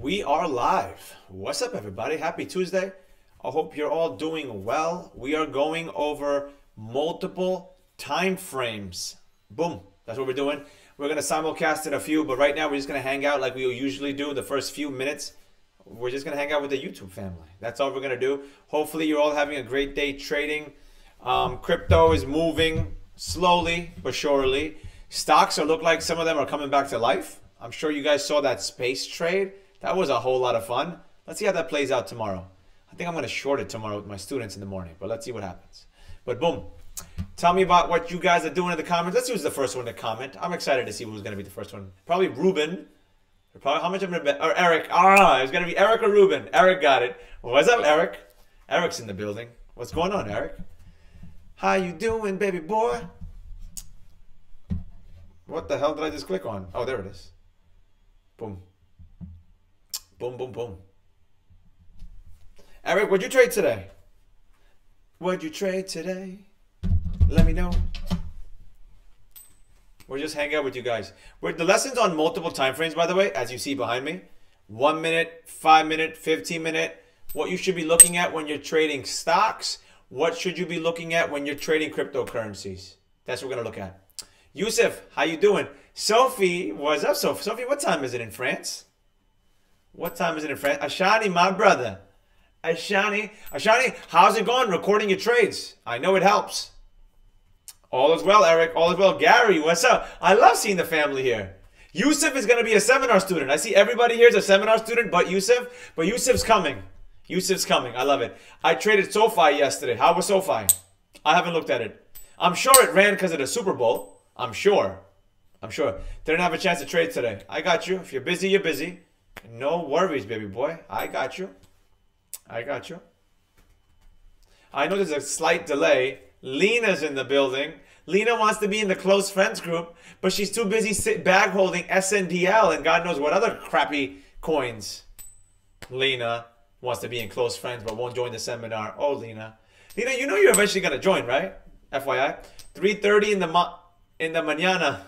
We are live. What's up, everybody? Happy Tuesday. I hope you're all doing well. We are going over multiple time frames. Boom. That's what we're doing. We're going to simulcast in a few, but right now we're just going to hang out like we usually do the first few minutes. We're just going to hang out with the YouTube family. That's all we're going to do. Hopefully, you're all having a great day trading. Um, crypto is moving slowly but surely. Stocks are look like some of them are coming back to life. I'm sure you guys saw that space trade. That was a whole lot of fun. Let's see how that plays out tomorrow. I think I'm going to short it tomorrow with my students in the morning, but let's see what happens. But boom. Tell me about what you guys are doing in the comments. Let's see who's the first one to comment. I'm excited to see who's going to be the first one. Probably Ruben. Probably how much I'm going to bet. Or Eric. Ah, it's going to be Eric or Ruben. Eric got it. What's up, Eric? Eric's in the building. What's going on, Eric? How you doing, baby boy? What the hell did I just click on? Oh, there it is. Boom. Boom, boom, boom. Eric, what'd you trade today? What'd you trade today? Let me know. We're just hanging out with you guys. We're, the lesson's on multiple time frames, by the way, as you see behind me. One minute, five minute, 15 minute. What you should be looking at when you're trading stocks. What should you be looking at when you're trading cryptocurrencies? That's what we're going to look at. Yusuf, how you doing? Sophie, what's up, Sophie? Sophie, what time is it in France? What time is it in France? Ashani, my brother. Ashani, Ashani, how's it going recording your trades? I know it helps. All is well, Eric. All is well. Gary, what's up? I love seeing the family here. Yusuf is going to be a seminar student. I see everybody here is a seminar student but Yusuf. But Yusuf's coming. Yusuf's coming. I love it. I traded SoFi yesterday. How was SoFi? I haven't looked at it. I'm sure it ran because of the Super Bowl. I'm sure. I'm sure. Didn't have a chance to trade today. I got you. If you're busy, you're busy. No worries, baby boy. I got you. I got you. I know there's a slight delay. Lena's in the building. Lena wants to be in the close friends group, but she's too busy sit bag holding SNDL and God knows what other crappy coins. Lena wants to be in close friends but won't join the seminar. Oh, Lena. Lena, you know you're eventually going to join, right? FYI. 3.30 in the ma in the mañana.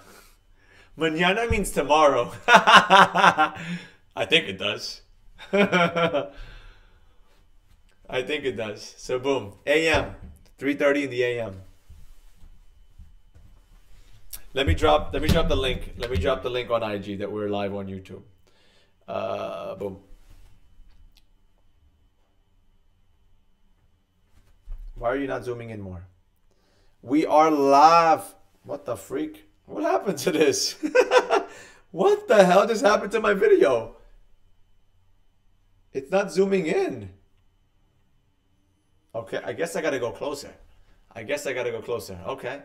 Mañana means tomorrow. I think it does. I think it does. So boom, AM, 3:30 in the AM. Let me drop. Let me drop the link. Let me drop the link on IG that we're live on YouTube. Uh, boom. Why are you not zooming in more? We are live. What the freak? What happened to this? what the hell just happened to my video? It's not zooming in. Okay, I guess I gotta go closer. I guess I gotta go closer. Okay.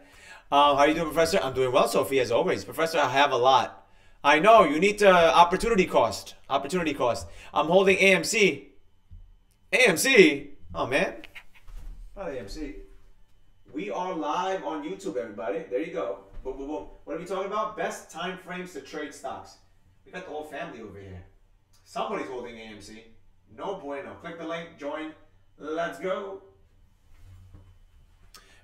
Uh, how you doing, Professor? I'm doing well, Sophie, as always. Professor, I have a lot. I know, you need to opportunity cost. Opportunity cost. I'm holding AMC. AMC? Oh, man. Not AMC. We are live on YouTube, everybody. There you go. Boom, boom, boom. What are we talking about? Best time frames to trade stocks. We got the whole family over here. Somebody's holding AMC. No bueno. Click the link, join. Let's go.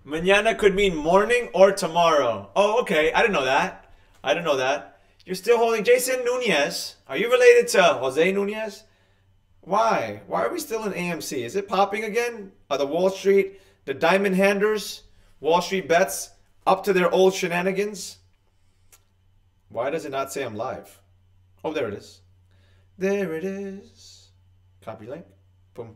Mañana could mean morning or tomorrow. Oh, okay. I didn't know that. I didn't know that. You're still holding Jason Nunez. Are you related to Jose Nunez? Why? Why are we still in AMC? Is it popping again? Are the Wall Street, the diamond handers, Wall Street bets up to their old shenanigans? Why does it not say I'm live? Oh, there it is. There it is. Copy link. Boom.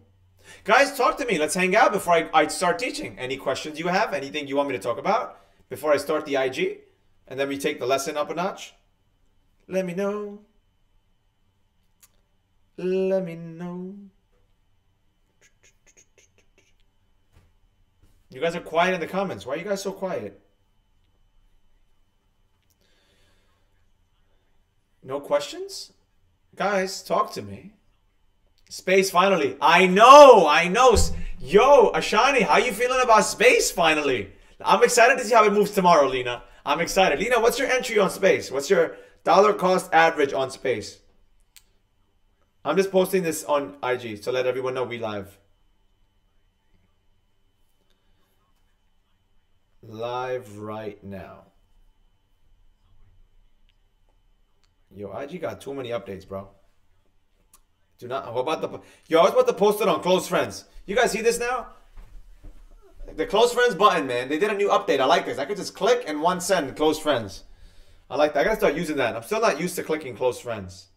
Guys, talk to me. Let's hang out before I, I start teaching. Any questions you have? Anything you want me to talk about before I start the IG? And then we take the lesson up a notch? Let me know. Let me know. You guys are quiet in the comments. Why are you guys so quiet? No questions? Guys, talk to me. Space finally. I know, I know. Yo, Ashani, how you feeling about space finally? I'm excited to see how it moves tomorrow, Lena. I'm excited. Lena, what's your entry on space? What's your dollar cost average on space? I'm just posting this on IG to let everyone know we live. Live right now. Yo, IG got too many updates, bro. Do not. What about the? Yo, I was about to post it on close friends. You guys see this now? The close friends button, man. They did a new update. I like this. I could just click and one send close friends. I like that. I gotta start using that. I'm still not used to clicking close friends.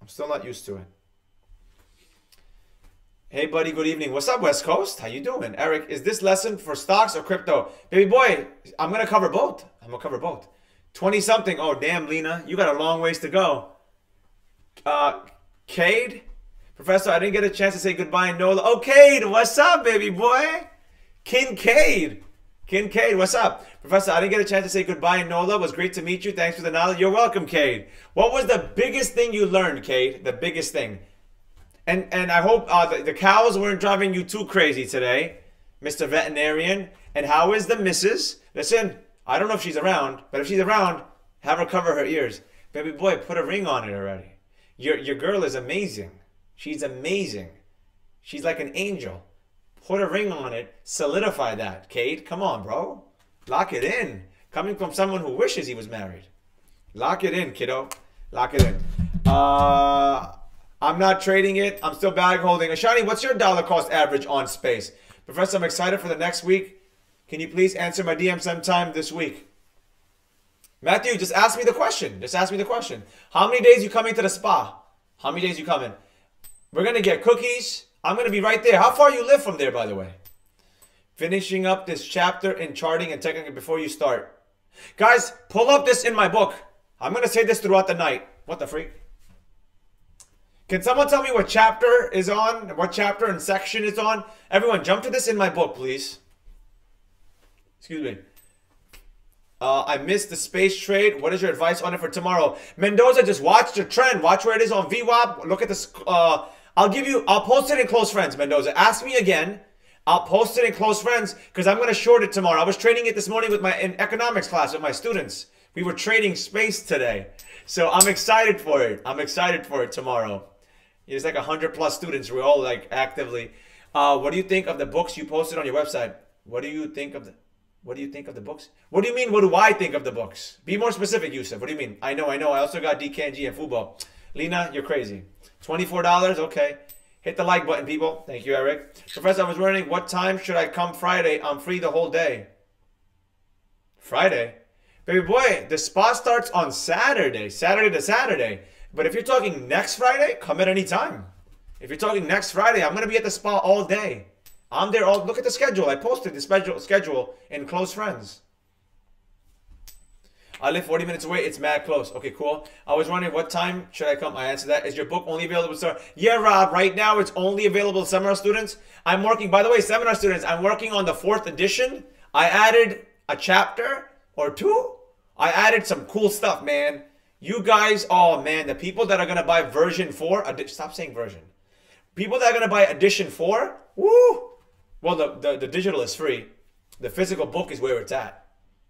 I'm still not used to it. Hey buddy, good evening. What's up, West Coast? How you doing? Eric, is this lesson for stocks or crypto? Baby boy, I'm gonna cover both. I'm gonna cover both. 20 something. Oh damn, Lena, you got a long ways to go. Uh Cade? Professor, I didn't get a chance to say goodbye, Nola. Oh, Cade, what's up, baby boy? Kincaid. Kincaid, what's up? Professor, I didn't get a chance to say goodbye, Nola. It was great to meet you. Thanks for the knowledge. You're welcome, Cade. What was the biggest thing you learned, Cade? The biggest thing. And and I hope uh, the, the cows weren't driving you too crazy today, Mr. Veterinarian. And how is the missus? Listen, I don't know if she's around, but if she's around, have her cover her ears. Baby boy, put a ring on it already. Your, your girl is amazing. She's amazing. She's like an angel. Put a ring on it. Solidify that, Cade. Come on, bro. Lock it in. Coming from someone who wishes he was married. Lock it in, kiddo. Lock it in. Uh, I'm not trading it. I'm still bag holding. Ashani, what's your dollar cost average on space? Professor, I'm excited for the next week. Can you please answer my DM sometime this week? Matthew, just ask me the question. Just ask me the question. How many days you coming to the spa? How many days you coming? We're to get cookies. I'm to be right there. How far you live from there, by the way? Finishing up this chapter in charting and technique before you start. Guys, pull up this in my book. I'm to say this throughout the night. What the freak? Can someone tell me what chapter is on? What chapter and section is on? Everyone, jump to this in my book, please. Excuse me. Uh, I missed the space trade. What is your advice on it for tomorrow? Mendoza, just watch the trend. Watch where it is on VWAP. Look at this. Uh, I'll give you, I'll post it in close friends, Mendoza. Ask me again. I'll post it in close friends because I'm going to short it tomorrow. I was trading it this morning with my in economics class with my students. We were trading space today. So I'm excited for it. I'm excited for it tomorrow. There's like 100 plus students. We're all like actively. Uh, what do you think of the books you posted on your website? What do you think of the... What do you think of the books? What do you mean, what do I think of the books? Be more specific, Yusuf. What do you mean? I know, I know. I also got DKNG and Fubo. Lena, you're crazy. $24? Okay. Hit the like button, people. Thank you, Eric. Professor, I was wondering what time should I come Friday? I'm free the whole day. Friday? Baby boy, the spa starts on Saturday. Saturday to Saturday. But if you're talking next Friday, come at any time. If you're talking next Friday, I'm going to be at the spa all day. I'm there all. Look at the schedule. I posted the schedule schedule in close friends. I live 40 minutes away. It's mad close. Okay, cool. I was wondering what time should I come? I answer that. Is your book only available to summer? Yeah, Rob. Right now, it's only available to seminar students. I'm working. By the way, seminar students, I'm working on the fourth edition. I added a chapter or two. I added some cool stuff, man. You guys, oh man, the people that are gonna buy version four. Stop saying version. People that are gonna buy edition four. Woo! Well, the, the, the digital is free. The physical book is where it's at.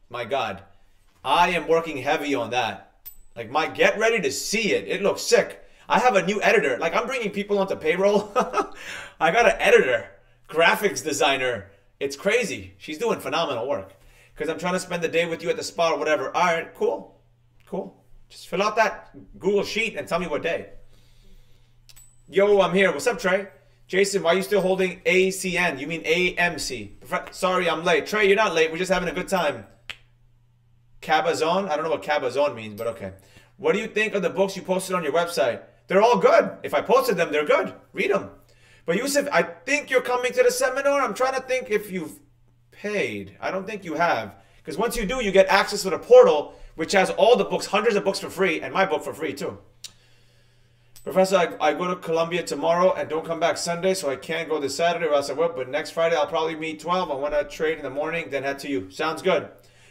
My God. I am working heavy on that. Like, my get ready to see it. It looks sick. I have a new editor. Like, I'm bringing people onto payroll. I got an editor, graphics designer. It's crazy. She's doing phenomenal work. Because I'm trying to spend the day with you at the spa or whatever. All right, cool. Cool. Just fill out that Google Sheet and tell me what day. Yo, I'm here. What's up, Trey? Jason, why are you still holding ACN? You mean AMC. Sorry, I'm late. Trey, you're not late. We're just having a good time. Cabazon? I don't know what Cabazon means, but okay. What do you think of the books you posted on your website? They're all good. If I posted them, they're good. Read them. But Yusuf, I think you're coming to the seminar. I'm trying to think if you've paid. I don't think you have. Because once you do, you get access to the portal, which has all the books, hundreds of books for free, and my book for free too. Professor, I, I, go to Columbia tomorrow and don't come back Sunday, so I can't go this Saturday or else I. But next Friday, I'll probably meet 12. I want to trade in the morning, then head to you. Sounds good.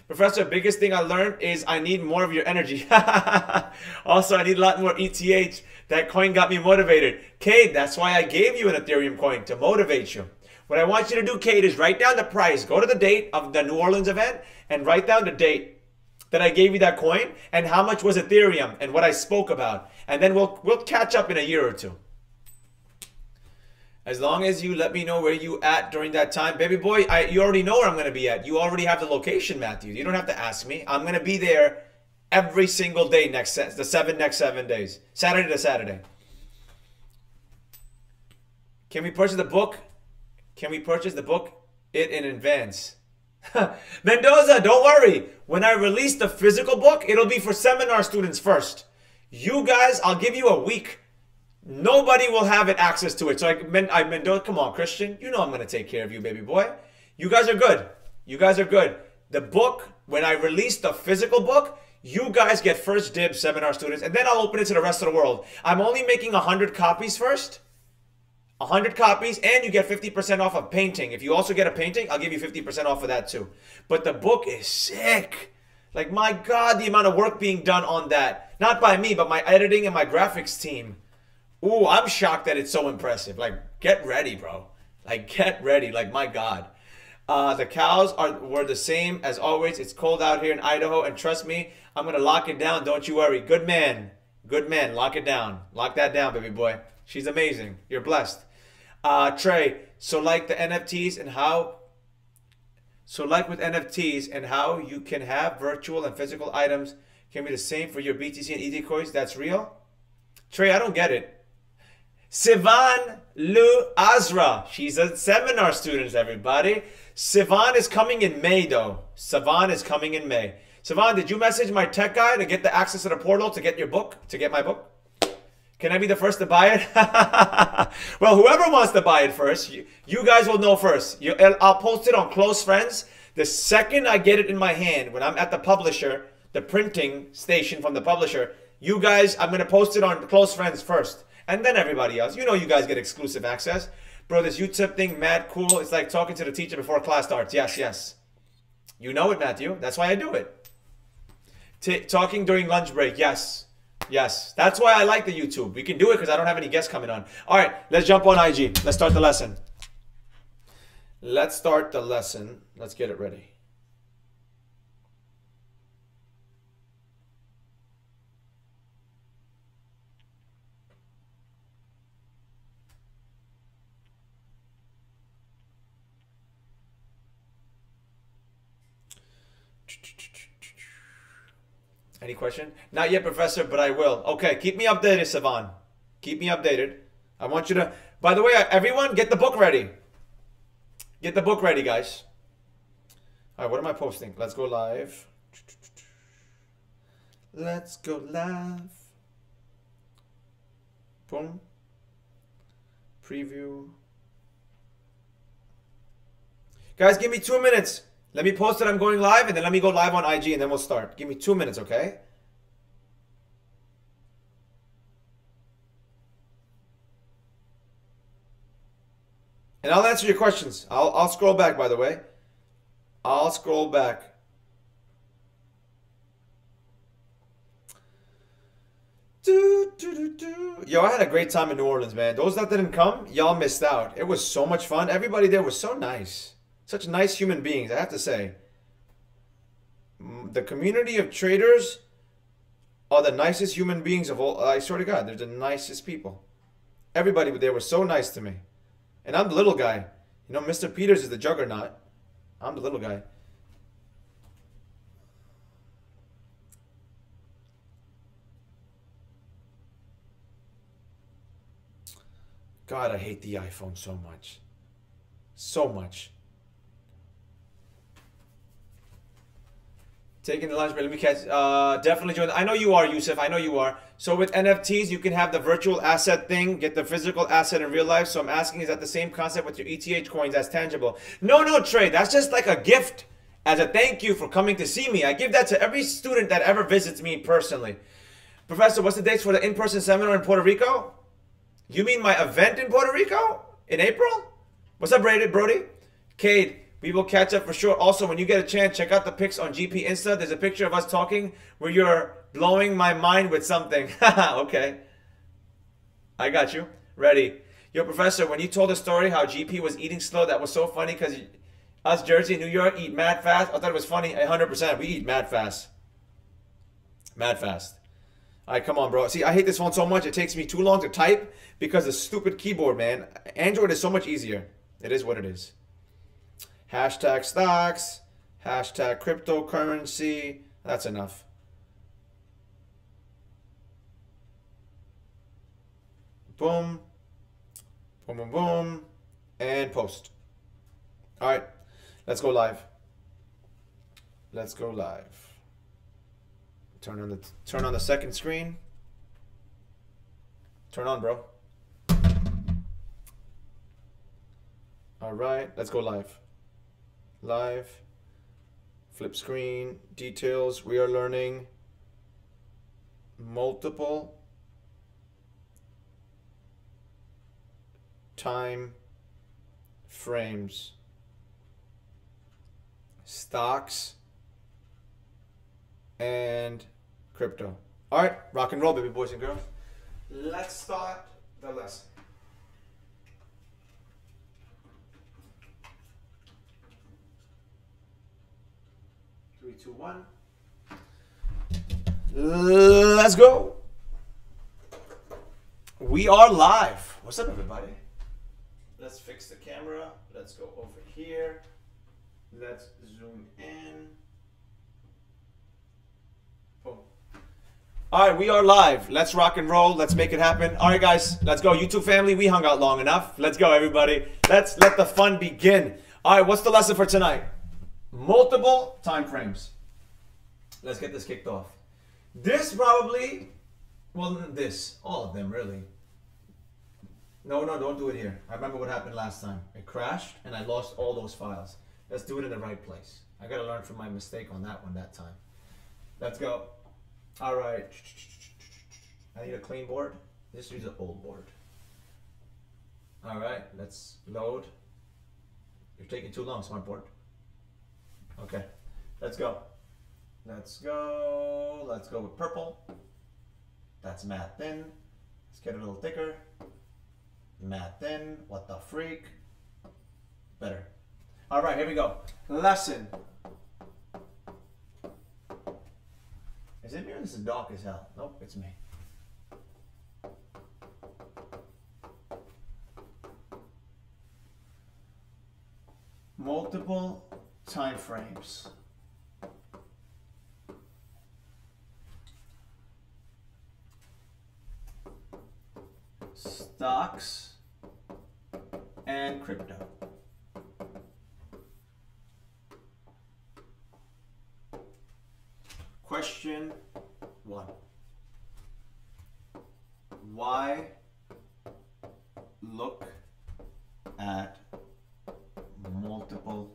Professor, biggest thing I learned is I need more of your energy. also, I need a lot more ETH. That coin got me motivated. Cade, that's why I gave you an Ethereum coin to motivate you. What I want you to do, Cade, is write down the price. Go to the date of the New Orleans event and write down the date that I gave you that coin and how much was Ethereum and what I spoke about. And then we'll we'll catch up in a year or two. As long as you let me know where you at during that time. Baby boy, I, you already know where I'm going to be at. You already have the location, Matthew. You don't have to ask me. I'm going to be there every single day next the seven next seven days. Saturday to Saturday. Can we purchase the book? Can we purchase the book? It in advance. Mendoza, don't worry. When I release the physical book, it'll be for seminar students first. You guys, I'll give you a week. Nobody will have it access to it. So I, Men, I Mendoza, come on, Christian. You know I'm gonna take care of you, baby boy. You guys are good. You guys are good. The book, when I release the physical book, you guys get first dibs, seminar students, and then I'll open it to the rest of the world. I'm only making 100 copies first. 100 copies, and you get 50% off of painting. If you also get a painting, I'll give you 50% off of that too. But the book is sick. Like, my God, the amount of work being done on that. Not by me, but my editing and my graphics team. Ooh, I'm shocked that it's so impressive. Like, get ready, bro. Like, get ready. Like, my God. Uh, the cows are were the same as always. It's cold out here in Idaho, and trust me, I'm gonna lock it down. Don't you worry. Good man, good man. Lock it down. Lock that down, baby boy. She's amazing. You're blessed. Uh, Trey. So like the NFTs and how. So like with NFTs and how you can have virtual and physical items can be the same for your BTC and ETH coins. That's real. Trey, I don't get it. Sivan Lu Azra. She's a seminar student, everybody. Sivan is coming in May, though. Sivan is coming in May. Sivan, did you message my tech guy to get the access to the portal to get your book, to get my book? Can I be the first to buy it? well, whoever wants to buy it first, you, you guys will know first. You, I'll post it on Close Friends. The second I get it in my hand, when I'm at the publisher, the printing station from the publisher, you guys, I'm going to post it on Close Friends first and then everybody else. You know, you guys get exclusive access. Bro, this YouTube thing, mad cool. It's like talking to the teacher before class starts. Yes, yes. You know it, Matthew. That's why I do it. T talking during lunch break. Yes. Yes. That's why I like the YouTube. We can do it because I don't have any guests coming on. All right, let's jump on IG. Let's start the lesson. Let's start the lesson. Let's get it ready. Any question? Not yet, Professor, but I will. Okay, keep me updated, Savan. Keep me updated. I want you to. By the way, everyone, get the book ready. Get the book ready, guys. All right, what am I posting? Let's go live. Let's go live. Boom. Preview. Guys, give me two minutes. Let me post that I'm going live, and then let me go live on IG, and then we'll start. Give me two minutes, okay? And I'll answer your questions. I'll, I'll scroll back, by the way. I'll scroll back. Do, do, do. Yo, I had a great time in New Orleans, man. Those that didn't come, y'all missed out. It was so much fun. Everybody there was so nice. Such nice human beings, I have to say. The community of traders are the nicest human beings of all. I swear to God, they're the nicest people. Everybody there was so nice to me. And I'm the little guy. You know, Mr. Peters is the juggernaut. I'm the little guy. God, I hate the iPhone so much. So much. Taking the lunch break. Let me catch. Uh, definitely join. I know you are, Yusuf. I know you are. So with NFTs, you can have the virtual asset thing, get the physical asset in real life. So I'm asking, is that the same concept with your ETH coins as tangible? No, no, trade. That's just like a gift as a thank you for coming to see me. I give that to every student that ever visits me personally. Professor, what's the dates for the in-person seminar in Puerto Rico? You mean my event in Puerto Rico in April? What's up, Brady? Brody? Cade, we will catch up for sure. Also, when you get a chance, check out the pics on GP Insta. There's a picture of us talking where you're blowing my mind with something. okay. I got you. Ready. Yo, Professor, when you told the story how GP was eating slow, that was so funny because us Jersey, New York, eat mad fast. I thought it was funny. 100%. We eat mad fast. Mad fast. All right, come on, bro. See, I hate this phone so much. It takes me too long to type because the stupid keyboard, man. Android is so much easier. It is what it is hashtag stocks, hashtag cryptocurrency. That's enough. Boom, Boom, boom, boom. And post. All right. Let's go live. Let's go live. Turn on the turn on the second screen. Turn on, bro. All right, let's go live. Live. Flip screen, details. We are learning multiple time frames, stocks, and crypto. All right, rock and roll, baby boys and girls. Let's start the lesson. Three, two, one. Let's go. We are live. What's up, everybody? Let's fix the camera. Let's go over here. Let's zoom in. Boom. All right, we are live. Let's rock and roll. Let's make it happen. All right, guys, let's go. YouTube family, we hung out long enough. Let's go, everybody. Let's let the fun begin. All right, what's the lesson for tonight? Multiple time frames. Let's get this kicked off. This probably, well, this, all of them really. No, no, don't do it here. I remember what happened last time. It crashed and I lost all those files. Let's do it in the right place. I gotta learn from my mistake on that one that time. Let's go. All right. I need a clean board. This is an old board. All right, let's load. You're taking too long, smartboard. Okay, let's go. Let's go. Let's go with purple. That's matte thin. Let's get a little thicker. Matte thin. What the freak? Better. All right, here we go. Lesson. Is it me or this is dark as hell? Nope, it's me. Multiple time frames. Stocks and crypto. Question one. Why look at multiple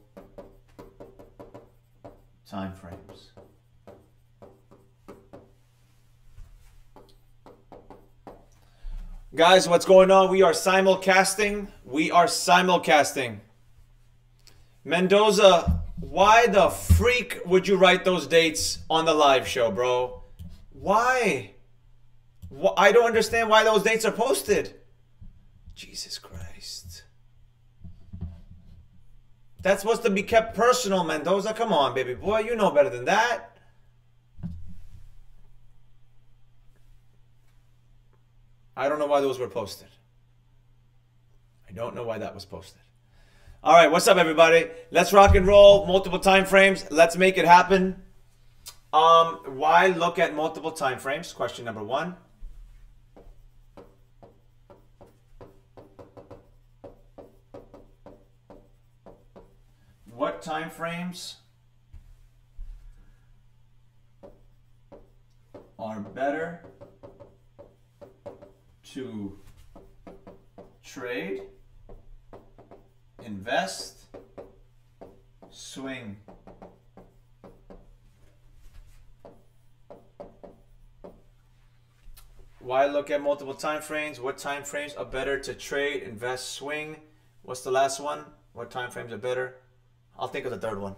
time frames? Guys, what's going on? We are simulcasting. We are simulcasting. Mendoza, why the freak would you write those dates on the live show, bro? Why? I don't understand why those dates are posted. Jesus Christ. That's supposed to be kept personal, Mendoza. Come on, baby boy. You know better than that. I don't know why those were posted. I don't know why that was posted. All right, what's up, everybody? Let's rock and roll. Multiple time frames. Let's make it happen. Um, why look at multiple time frames? Question number one. What time frames are better to trade, invest, swing. Why look at multiple time frames? What time frames are better to trade, invest, swing? What's the last one? What time frames are better? I'll think of the third one.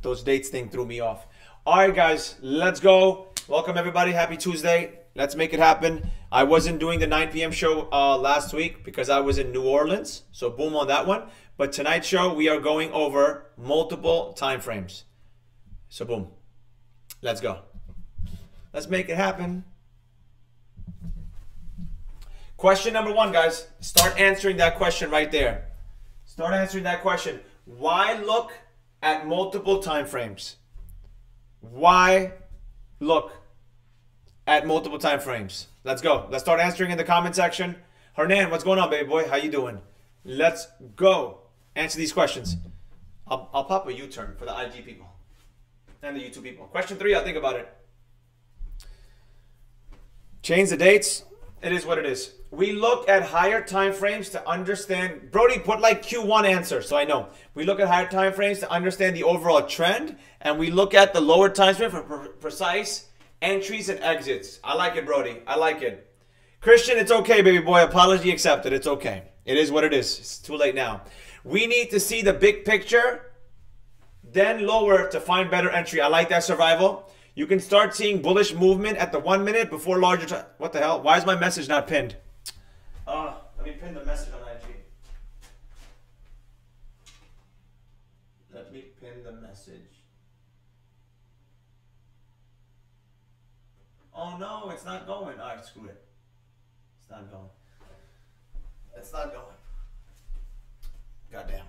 Those dates thing threw me off. All right, guys, let's go. Welcome everybody. Happy Tuesday. Let's make it happen. I wasn't doing the 9 p.m. show uh, last week because I was in New Orleans. So boom on that one. But tonight's show, we are going over multiple time frames. So boom. Let's go. Let's make it happen. Question number one, guys. Start answering that question right there. Start answering that question. Why look at multiple time frames? Why look at multiple time frames? Let's go. Let's start answering in the comment section. Hernan, what's going on, baby boy? How you doing? Let's go. Answer these questions. I'll, I'll pop a U-turn for the IG people and the YouTube people. Question three, I'll think about it. Change the dates. It is what it is. We look at higher time frames to understand. Brody, put like Q1 answer, so I know. We look at higher time frames to understand the overall trend, and we look at the lower time frame for pre- precise entries and exits. I like it, Brody. I like it. Christian, it's okay, baby boy. Apology accepted. It's okay. It is what it is. It's too late now. We need to see the big picture, then lower to find better entry. I like that survival. You can start seeing bullish movement at the one minute before larger. What the hell? Why is my message not pinned? Uh, let me pin the message on IG. Let me pin the message. No, it's not going. Alright, screw it. It's not going. It's not going. Goddamn.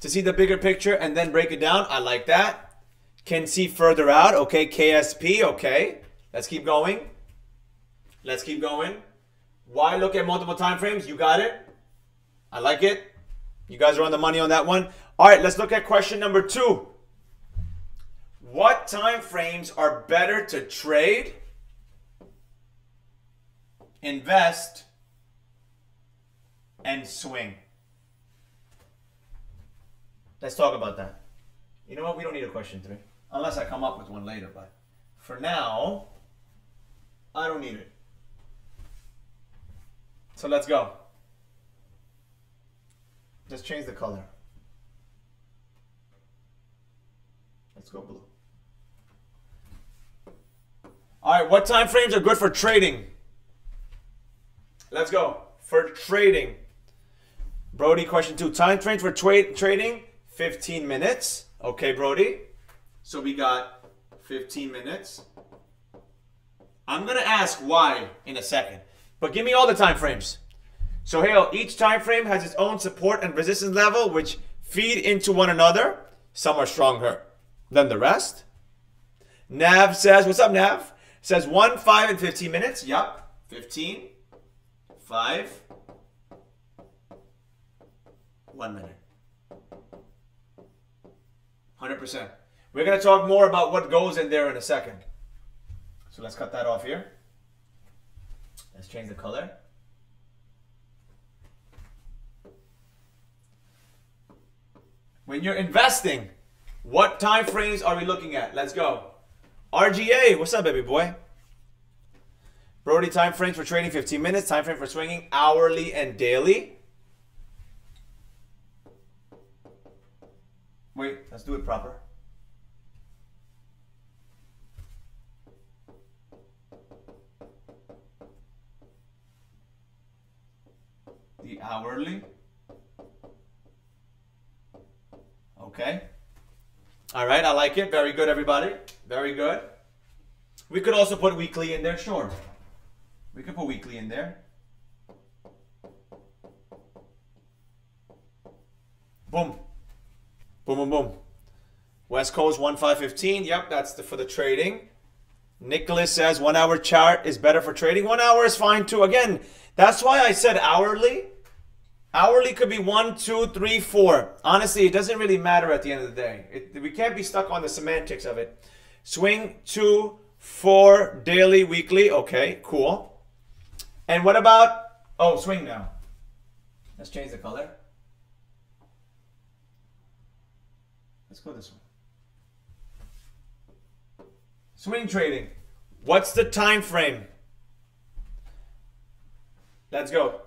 To see the bigger picture and then break it down, I like that. Can see further out. Okay, KSP. Okay, let's keep going. Let's keep going. Why look at multiple time frames? You got it. I like it. You guys are on the money on that one. All right, let's look at question number two. What time frames are better to trade, invest, and swing? Let's talk about that. You know what? We don't need a question three. Unless I come up with one later, but for now, I don't need it. So let's go. Just change the color. Let's go blue. All right, what time frames are good for trading? Let's go. For trading. Brody, question two. Time frames for tra- trading 15 minutes. Okay, Brody. So we got 15 minutes. I'm gonna ask why in a second, but give me all the time frames. So Hale, each time frame has its own support and resistance level, which feed into one another. Some are stronger than the rest. Nav says, "What's up, Nav?" Says one, five, and 15 minutes. Yup, 15, five, one minute. 100%. We're going to talk more about what goes in there in a second. So let's cut that off here. Let's change the color. When you're investing, what time frames are we looking at? Let's go. RGA, what's up, baby boy? Brody, time frames for trading 15 minutes, time frame for swinging hourly and daily. Wait, let's do it proper. The hourly. Okay. All right, I like it. Very good, everybody. Very good. We could also put weekly in there, sure. We could put weekly in there. Boom. Boom, boom, boom. West Coast 1515. Yep, that's the, for the trading. Nicholas says one hour chart is better for trading. One hour is fine too. Again, that's why I said hourly. Hourly could be one, two, three, four. Honestly, it doesn't really matter at the end of the day. It, we can't be stuck on the semantics of it. Swing two, four, daily, weekly. Okay, cool. And what about, oh, swing now. Let's change the color. Let's go this one. Swing trading. What's the time frame? Let's go.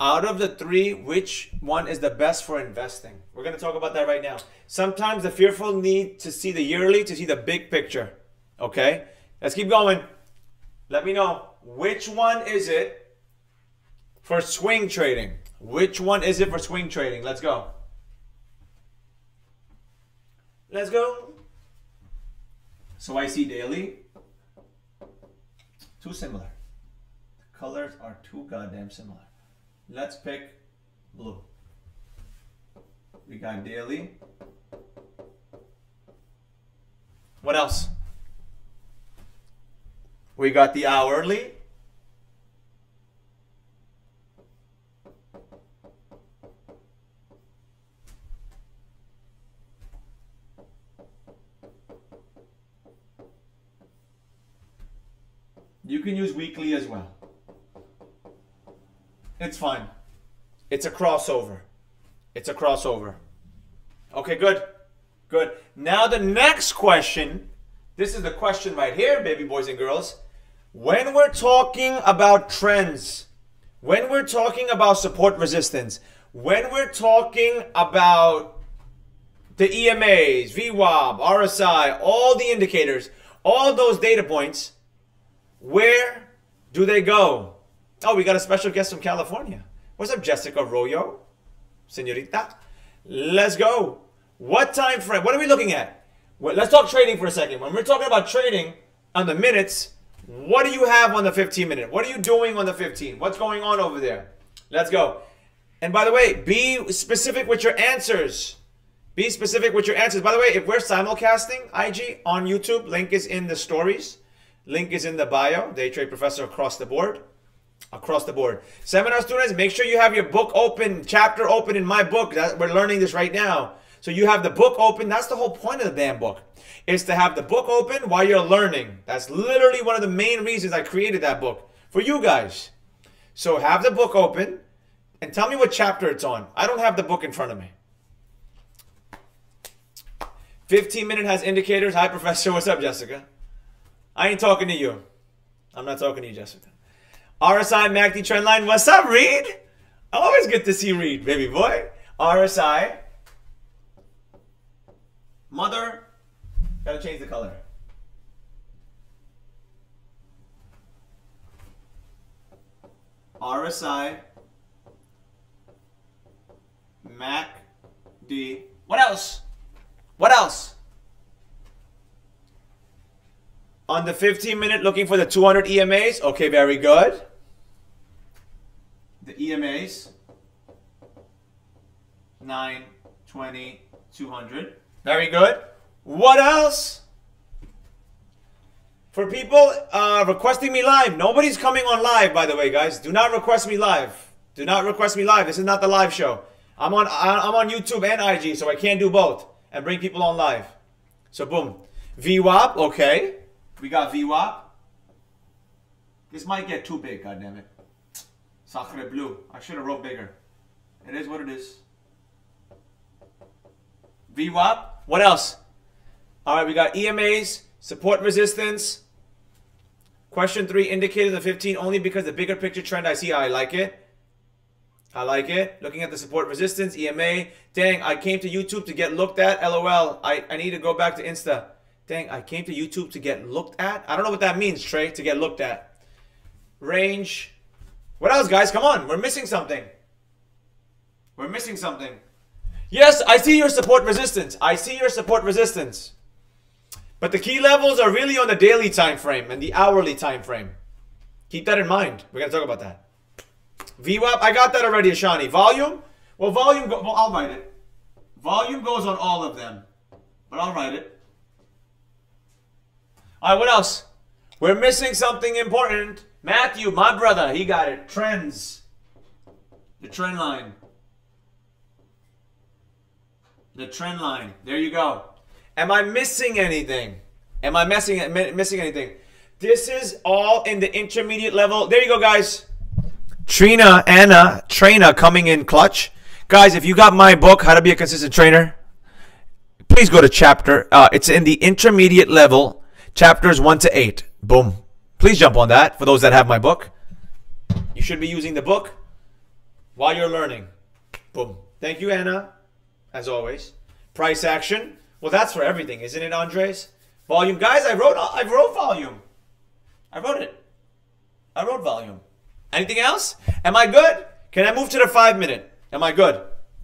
Out of the three, which one is the best for investing? We're going to talk about that right now. Sometimes the fearful need to see the yearly to see the big picture. Okay? Let's keep going. Let me know which one is it for swing trading? Which one is it for swing trading? Let's go. Let's go. So I see daily. Too similar. The colors are too goddamn similar. Let's pick blue. We got daily. What else? We got the hourly. You can use weekly as well. It's fine. It's a crossover. It's a crossover. Okay, good. Good. Now the next question. This is the question right here, baby boys and girls. When we're talking about trends, when we're talking about support resistance, when we're talking about the EMAs, VWAP, RSI, all the indicators, all those data points, where do they go? Oh, we got a special guest from California. What's up, Jessica Royo? Senorita? Let's go. What time frame? What are we looking at? Well, let's talk trading for a second. When we're talking about trading on the minutes, what do you have on the 15 minute? What are you doing on the 15? What's going on over there? Let's go. And by the way, be specific with your answers. Be specific with your answers. By the way, if we're simulcasting IG on YouTube, link is in the stories. Link is in the bio. Day Trade Professor across the board. Across the board. Seminar students, make sure you have your book open, chapter open in my book. That, we're learning this right now. So you have the book open. That's the whole point of the damn book. Is to have the book open while you're learning. That's literally one of the main reasons I created that book. For you guys. So have the book open and tell me what chapter it's on. I don't have the book in front of me. 15 minute has indicators. Hi, Professor. What's up, Jessica? I ain't talking to you. I'm not talking to you, Jessica. RSI MACD trendline. What's up, Reed? I always good to see Reed, baby boy. RSI. Mother. Gotta change the color. RSI. MACD. What else? What else? On the 15 minute, looking for the 200 EMAs. Okay, very good. The EMAs. 9, 20, 200. Very good. What else? For people uh, requesting me live, nobody's coming on live, by the way, guys. Do not request me live. Do not request me live. This is not the live show. I'm on I'm on YouTube and IG, so I can't do both and bring people on live. So boom. VWAP, okay. We got VWAP. This might get too big, goddammit. Sacre bleu. I should have wrote bigger. It is what it is. VWAP. What else? All right, we got EMAs, support resistance. Question three indicated the 15 only because the bigger picture trend I see. I like it. I like it. Looking at the support resistance, EMA. Dang, I came to YouTube to get looked at. LOL. I, I need to go back to Insta. Dang, I came to YouTube to get looked at. I don't know what that means, Trey, to get looked at. Range. What else, guys? Come on. We're missing something. We're missing something. Yes, I see your support resistance. I see your support resistance. But the key levels are really on the daily time frame and the hourly time frame. Keep that in mind. We're going to talk about that. VWAP, I got that already, Ashani. Volume? Well, volume, go, well, I'll write it. Volume goes on all of them, but I'll write it. All right, what else? We're missing something important. Matthew, my brother, he got it. Trends. The trend line. The trend line. There you go. Am I missing anything? Am I missing missing anything? This is all in the intermediate level. There you go, guys. Trina, Anna, Trainer coming in clutch. Guys, if you got my book, How to Be a Consistent Trader, please go to chapter. Uh, it's in the intermediate level, chapters 1 to 8. Boom. Please jump on that for those that have my book. You should be using the book while you're learning. Boom. Thank you, Anna, as always. Price action. Well, that's for everything, isn't it, Andres? Volume. Guys, I wrote, I wrote volume. I wrote it. I wrote volume. Anything else? Am I good? Can I move to the five minute? Am I good?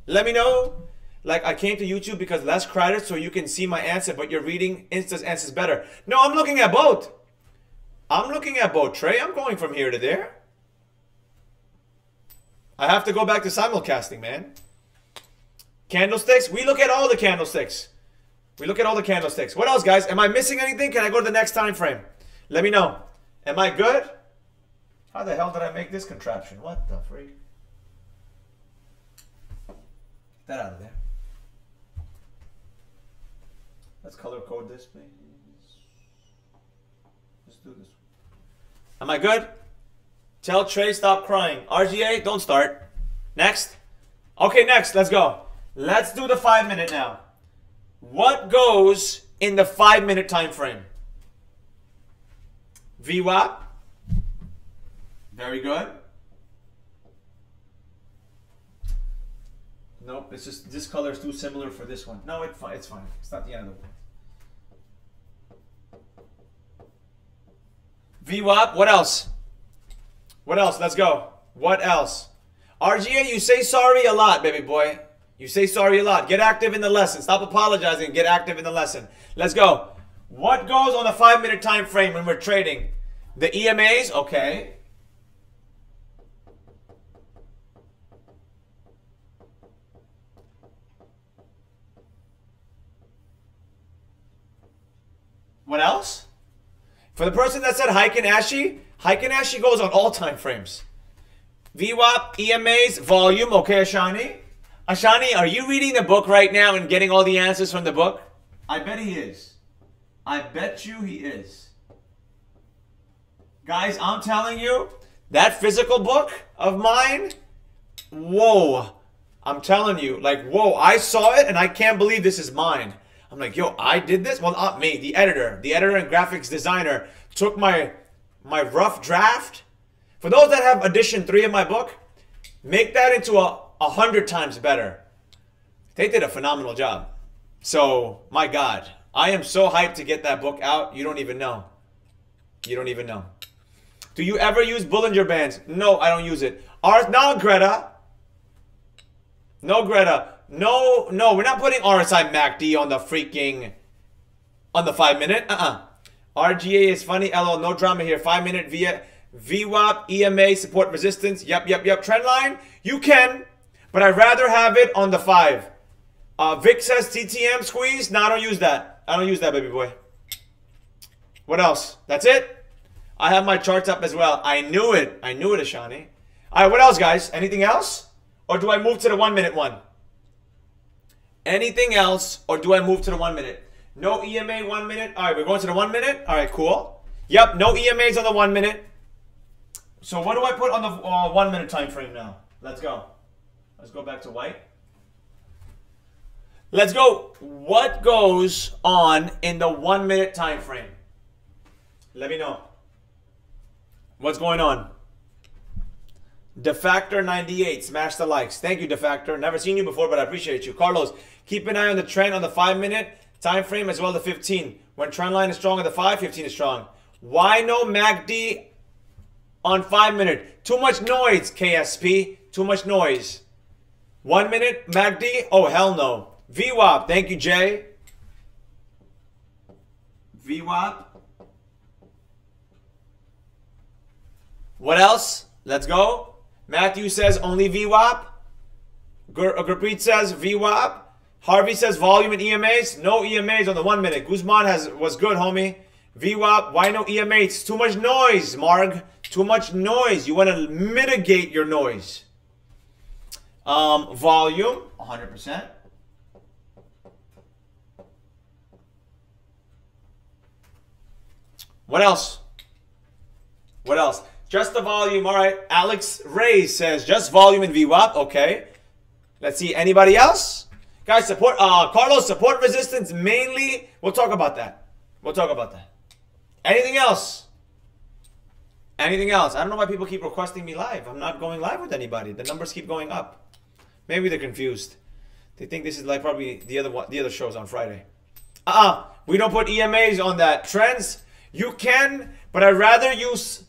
Let me know. Like I came to YouTube because less credit so you can see my answer, but you're reading Insta's answers better. No, I'm looking at both. I'm looking at both. Trey, I'm going from here to there. I have to go back to simulcasting, man. Candlesticks? We look at all the candlesticks. We look at all the candlesticks. What else, guys? Am I missing anything? Can I go to the next time frame? Let me know. Am I good? How the hell did I make this contraption? What the freak? Get that out of there. Let's color code this, please. Let's do this. Am I good? Tell Trey stop crying. RGA, don't start. Next. Okay, next. Let's go. Let's do the five minute now. What goes in the five minute time frame? VWAP. Very good. Nope, it's just this color is too similar for this one. No, it's fine. It's fine. It's not the end of the world. VWAP. What else? What else? Let's go. What else? RGA, you say sorry a lot, baby boy. You say sorry a lot. Get active in the lesson. Stop apologizing. Get active in the lesson. Let's go. What goes on a five minute time frame when we're trading? The EMAs, okay. What else? For the person that said Heiken Ashi, Heiken Ashi goes on all time frames. VWAP, EMAs, volume, okay, Ashani? Ashani, are you reading the book right now and getting all the answers from the book? I bet he is. I bet you he is. Guys, I'm telling you, that physical book of mine, whoa. I'm telling you, like, whoa, I saw it and I can't believe this is mine. I'm like, yo, I did this? Well, not me. The editor, the editor and graphics designer took my my rough draft. For those that have edition three of my book, make that into a, a hundred times better. They did a phenomenal job. So, my God, I am so hyped to get that book out. You don't even know. You don't even know. Do you ever use Bollinger Bands? No, I don't use it. Art now, Greta. No, Greta. No, no, we're not putting RSI MACD on the freaking on the five minute. Uh-uh. RGA is funny. LO, no drama here. Five minute via VWAP, EMA, support resistance. Yep, yep, yep. Trend line. You can, but I'd rather have it on the five. Uh, Vic says TTM squeeze. No, I don't use that. I don't use that, baby boy. What else? That's it? I have my charts up as well. I knew it. I knew it, Ashani. All right, what else, guys? Anything else? Or do I move to the one minute one? Anything else, or do I move to the one minute? No EMA one minute. All right, we're going to the one minute. All right, cool. Yep, no EMAs on the one minute. So what do I put on the uh, one minute time frame now? Let's go. Let's go back to white. Let's go. What goes on in the one minute time frame? Let me know. What's going on? Defactor 98, smash the likes. Thank you, Defactor. Never seen you before, but I appreciate you. Carlos, keep an eye on the trend on the 5 minute time frame as well the 15. When trend line is strong on the 5, 15 is strong. Why no MACD on 5 minute? Too much noise, KSP. Too much noise. 1 minute MACD? Oh, hell no. VWAP, thank you, Jay. VWAP. What else? Let's go. Matthew says only VWAP. Gurpreet says VWAP. Harvey says volume and EMAs. No EMAs on the one minute. Guzman has was good, homie. VWAP. Why no EMAs? Too much noise, Marg. Too much noise. You want to mitigate your noise. Um, volume, 100%. What else? What else? Just the volume. All right. Alex Ray says just volume and VWAP. Okay. Let's see. Anybody else? Guys, support. Uh, Carlos, support resistance mainly. We'll talk about that. We'll talk about that. Anything else? Anything else? I don't know why people keep requesting me live. I'm not going live with anybody. The numbers keep going up. Maybe they're confused. They think this is like probably the other one, the other shows on Friday. Uh-uh. We don't put EMAs on that. Trends, you can, but I'd rather use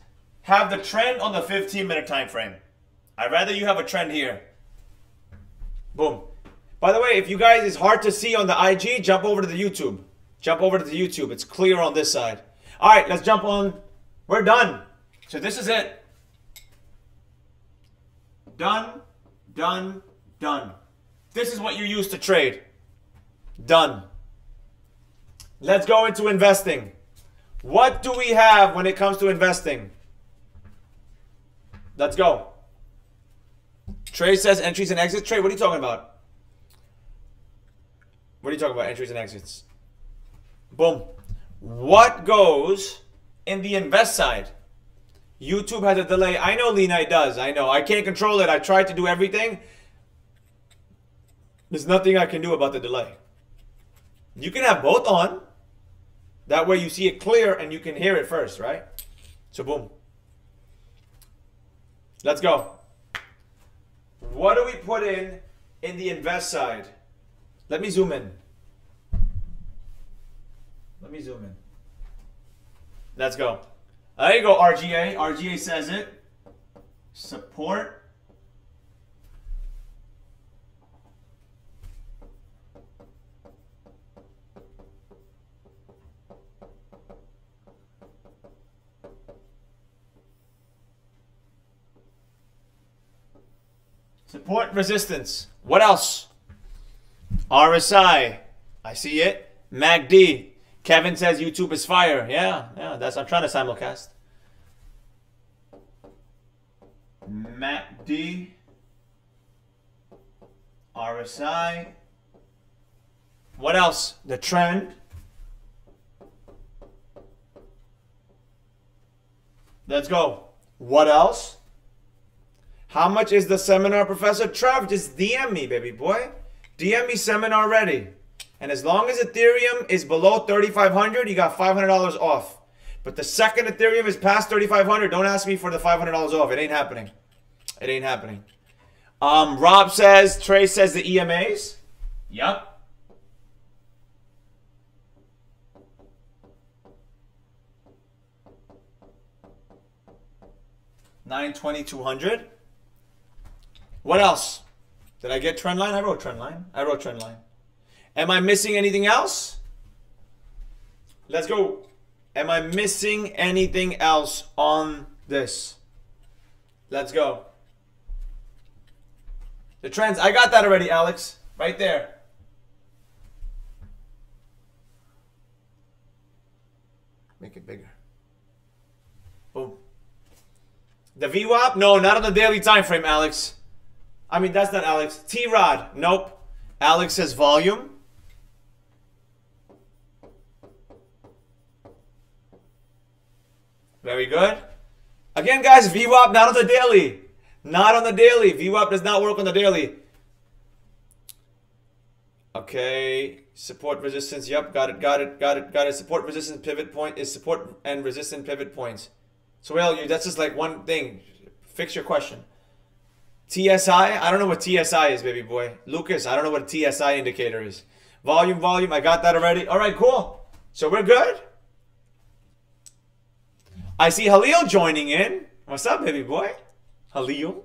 have the trend on the 15 minute time frame. I'd rather you have a trend here. Boom. By the way, if you guys, it's hard to see on the IG, jump over to the YouTube. Jump over to the YouTube. It's clear on this side. All right, let's jump on. We're done. So this is it. Done, done, done. This is what you use to trade. Done. Let's go into investing. What do we have when it comes to investing? Let's go. Trey says entries and exits. Trey, what are you talking about? What are you talking about? Entries and exits. Boom. What goes in the invest side? YouTube has a delay. I know Lena Knight does. I know. I can't control it. I tried to do everything. There's nothing I can do about the delay. You can have both on. That way you see it clear and you can hear it first, right? So boom. Let's go. What do we put in in the invest side? Let me zoom in. Let me zoom in. Let's go. There you go, RGA. RGA says it. Support. Support resistance. What else? RSI. I see it. MACD. Kevin says YouTube is fire. Yeah, yeah, that's I'm trying to simulcast. MACD. RSI. What else? The trend. Let's go. What else? How much is the seminar, Professor? Trev, just DM me, baby boy. DM me seminar ready. And as long as Ethereum is below 3,500, you got $500 off. But the second Ethereum is past 3,500, don't ask me for the $500 off. It ain't happening. It ain't happening. Um, Rob says, Trey says the EMAs. Yep. Nine twenty two hundred. What else? Did I get trend line? I wrote trend line. I wrote trend line. Am I missing anything else? Let's go. Am I missing anything else on this? Let's go. The trends. I got that already, Alex. Right there. Make it bigger. Boom. The VWAP? No, not on the daily time frame, Alex. I mean, that's not Alex. T-Rod. Nope. Alex says volume. Very good. Again, guys, VWAP not on the daily. Not on the daily. VWAP does not work on the daily. Okay. Support resistance. Yep, got it, got it, got it, got it. Support resistance pivot point is support and resistant pivot points. So, well, you, that's just like one thing. Fix your question. TSI, I don't know what TSI is, baby boy. Lucas, I don't know what TSI indicator is. Volume, volume, I got that already. All right, cool. So we're good. I see Halil joining in. What's up, baby boy? Halil.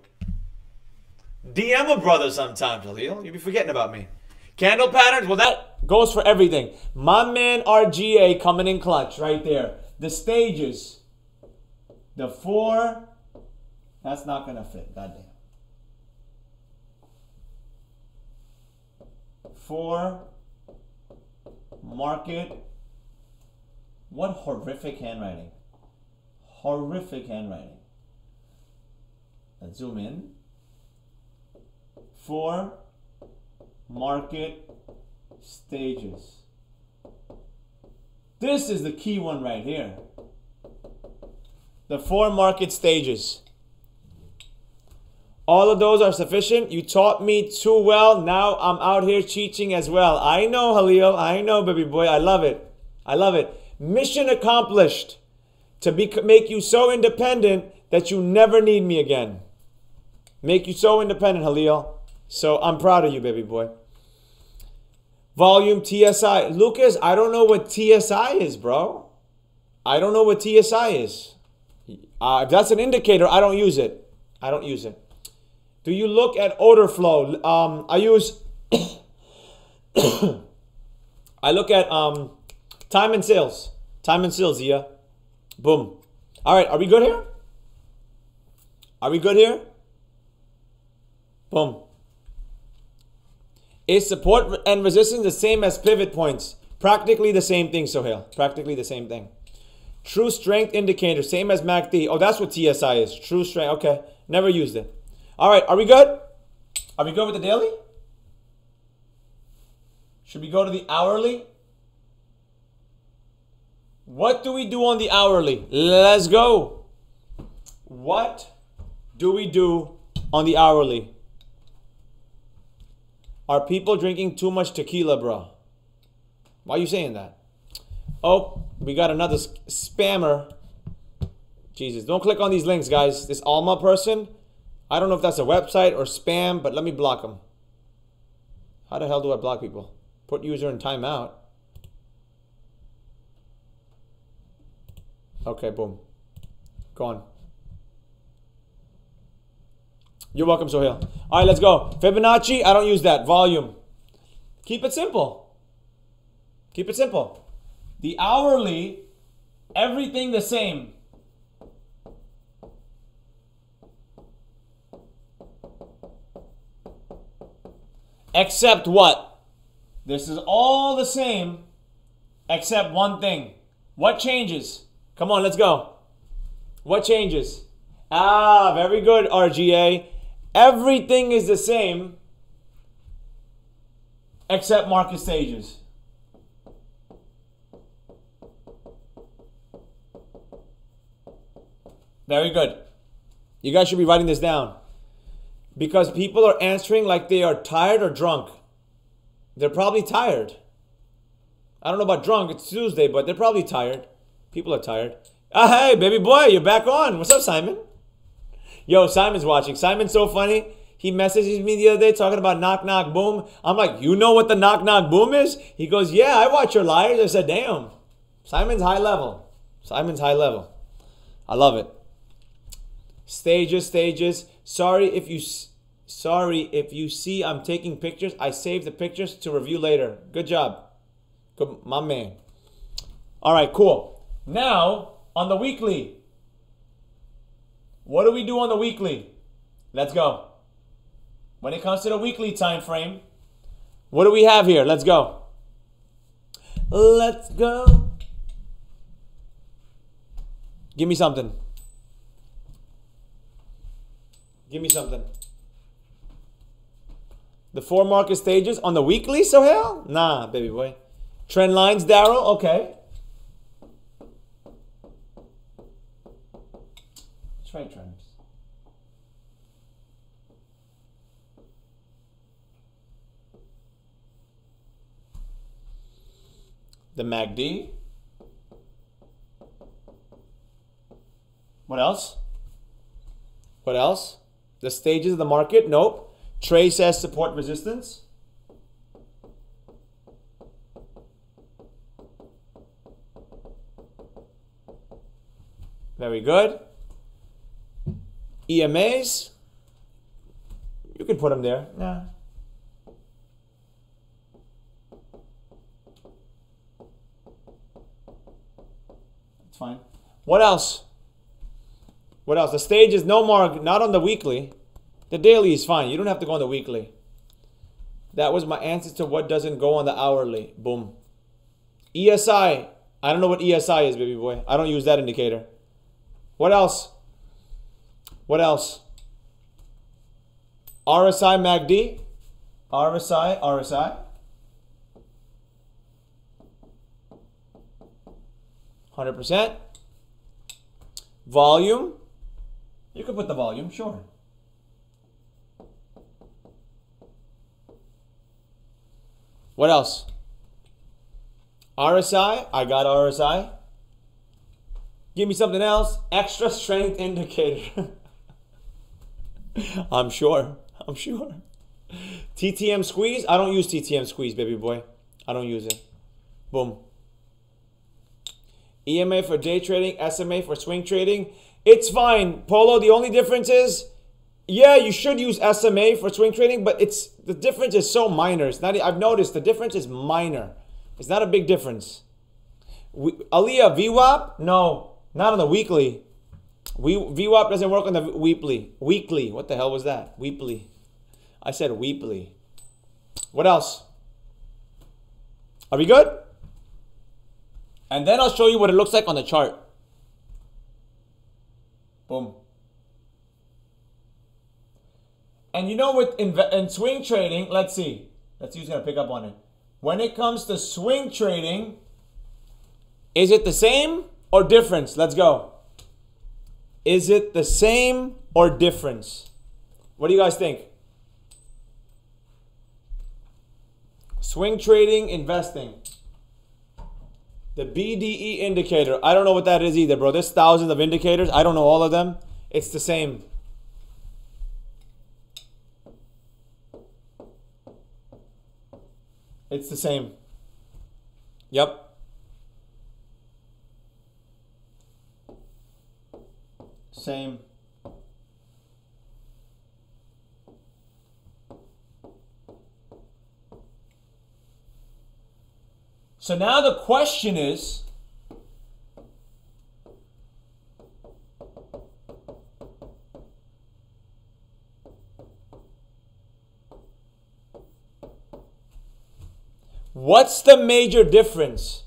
DM a brother sometimes, Halil. You be forgetting about me. Candle patterns, well, that goes for everything. My man RGA coming in clutch right there. The stages. The four. That's not going to fit. Goddamn. For market. What horrific handwriting. Horrific handwriting. Let's zoom in. For market stages. This is the key one right here. The four market stages. All of those are sufficient. You taught me too well. Now I'm out here teaching as well. I know, Halil. I know, baby boy. I love it. I love it. Mission accomplished. To be, make you so independent that you never need me again. Make you so independent, Halil. So I'm proud of you, baby boy. Volume TSI. Lucas, I don't know what TSI is, bro. I don't know what TSI is. Uh, if that's an indicator, I don't use it. I don't use it. Do you look at order flow? Um, I use, I look at um, time and sales. Time and sales, yeah. Boom. All right, are we good here? Are we good here? Boom. Is support and resistance the same as pivot points? Practically the same thing, Sohail. Practically the same thing. True strength indicator, same as MACD. Oh, that's what TSI is. True strength. Okay. Never used it. All right, are we good? Are we good with the daily? Should we go to the hourly? What do we do on the hourly? Let's go. What do we do on the hourly? Are people drinking too much tequila, bro? Why are you saying that? Oh, we got another spammer. Jesus, don't click on these links, guys. This Alma person, I don't know if that's a website or spam, but let me block them. How the hell do I block people? Put user in timeout. Okay, boom. Gone. You're welcome, Sohail. All right, let's go. Fibonacci, I don't use that. Volume. Keep it simple. Keep it simple. The hourly, everything the same. Except what? This is all the same except one thing. What changes? Come on, let's go. What changes? Ah, very good, RGA. Everything is the same except market stages. Very good. You guys should be writing this down. Because people are answering like they are tired or drunk. They're probably tired. I don't know about drunk, it's Tuesday, but they're probably tired. People are tired. Ah, hey, baby boy, you're back on. What's up, Simon? Yo, Simon's watching. Simon's so funny. He messages me the other day talking about knock knock boom. I'm like, you know what the knock knock boom is? He goes, yeah, I watch your liars. I said, damn. Simon's high level. Simon's high level. I love it. Stages, stages. Sorry if you sorry if you see I'm taking pictures. I saved the pictures to review later. Good job. Good my man. All right, cool. Now, on the weekly. What do we do on the weekly? Let's go. When it comes to the weekly time frame, what do we have here? Let's go. Let's go. Give me something. Give me something. The four market stages on the weekly, Sohail? Nah, baby boy. Trend lines, Daryl? Okay. Trade trends. The MACD. What else? What else? The stages of the market? Nope. Trey says support resistance. Very good. EMAs. You can put them there. Yeah. It's fine. What else? What else? The stage is no more, not on the weekly. The daily is fine. You don't have to go on the weekly. That was my answer to what doesn't go on the hourly. Boom. ESI. I don't know what ESI is, baby boy. I don't use that indicator. What else? What else? RSI MACD. RSI, RSI. 100%. Volume. You can put the volume, sure. What else? RSI, I got RSI. Give me something else. Extra strength indicator. I'm sure. I'm sure. TTM squeeze. I don't use TTM squeeze, baby boy. I don't use it. Boom. EMA for day trading, SMA for swing trading. It's fine. Polo, the only difference is, yeah, you should use SMA for swing trading, but it's the difference is so minor. It's not. I've noticed the difference is minor. It's not a big difference. We, Aliyah VWAP? No, not on the weekly. We VWAP doesn't work on the weekly. Weekly. What the hell was that? Weekly. I said weekly. What else? Are we good? And then I'll show you what it looks like on the chart. Boom. And you know, with in, in swing trading, let's see. Let's see who's going to pick up on it. When it comes to swing trading, is it the same or difference? Let's go. Is it the same or difference? What do you guys think? Swing trading, investing. The BDE indicator. I don't know what that is either, bro. There's thousands of indicators. I don't know all of them. It's the same. It's the same. Yep. Same. So now the question is What's the major difference?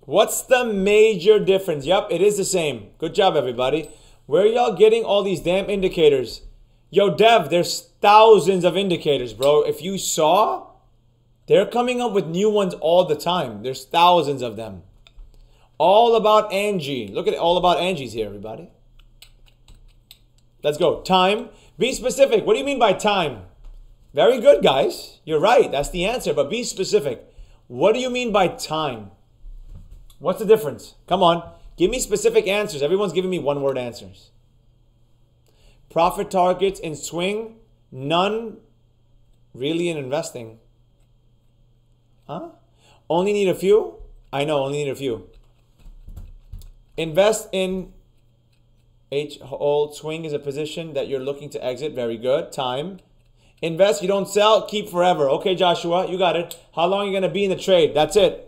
What's the major difference? Yep, it is the same. Good job, everybody. Where y'all getting all these damn indicators? Yo, Dev, there's thousands of indicators, bro. If you saw, they're coming up with new ones all the time. There's thousands of them. All about Angie. Look at it. All about Angie's here, everybody. Let's go. Time. Be specific. What do you mean by time? Very good, guys. You're right. That's the answer. But be specific. What do you mean by time? What's the difference? Come on. Give me specific answers. Everyone's giving me one word answers. Profit targets in swing, none really in investing. Huh? Only need a few? I know, only need a few. Invest in H hold swing is a position that you're looking to exit. Very good. Time. Invest, you don't sell, keep forever. Okay, Joshua, you got it. How long are you going to be in the trade? That's it.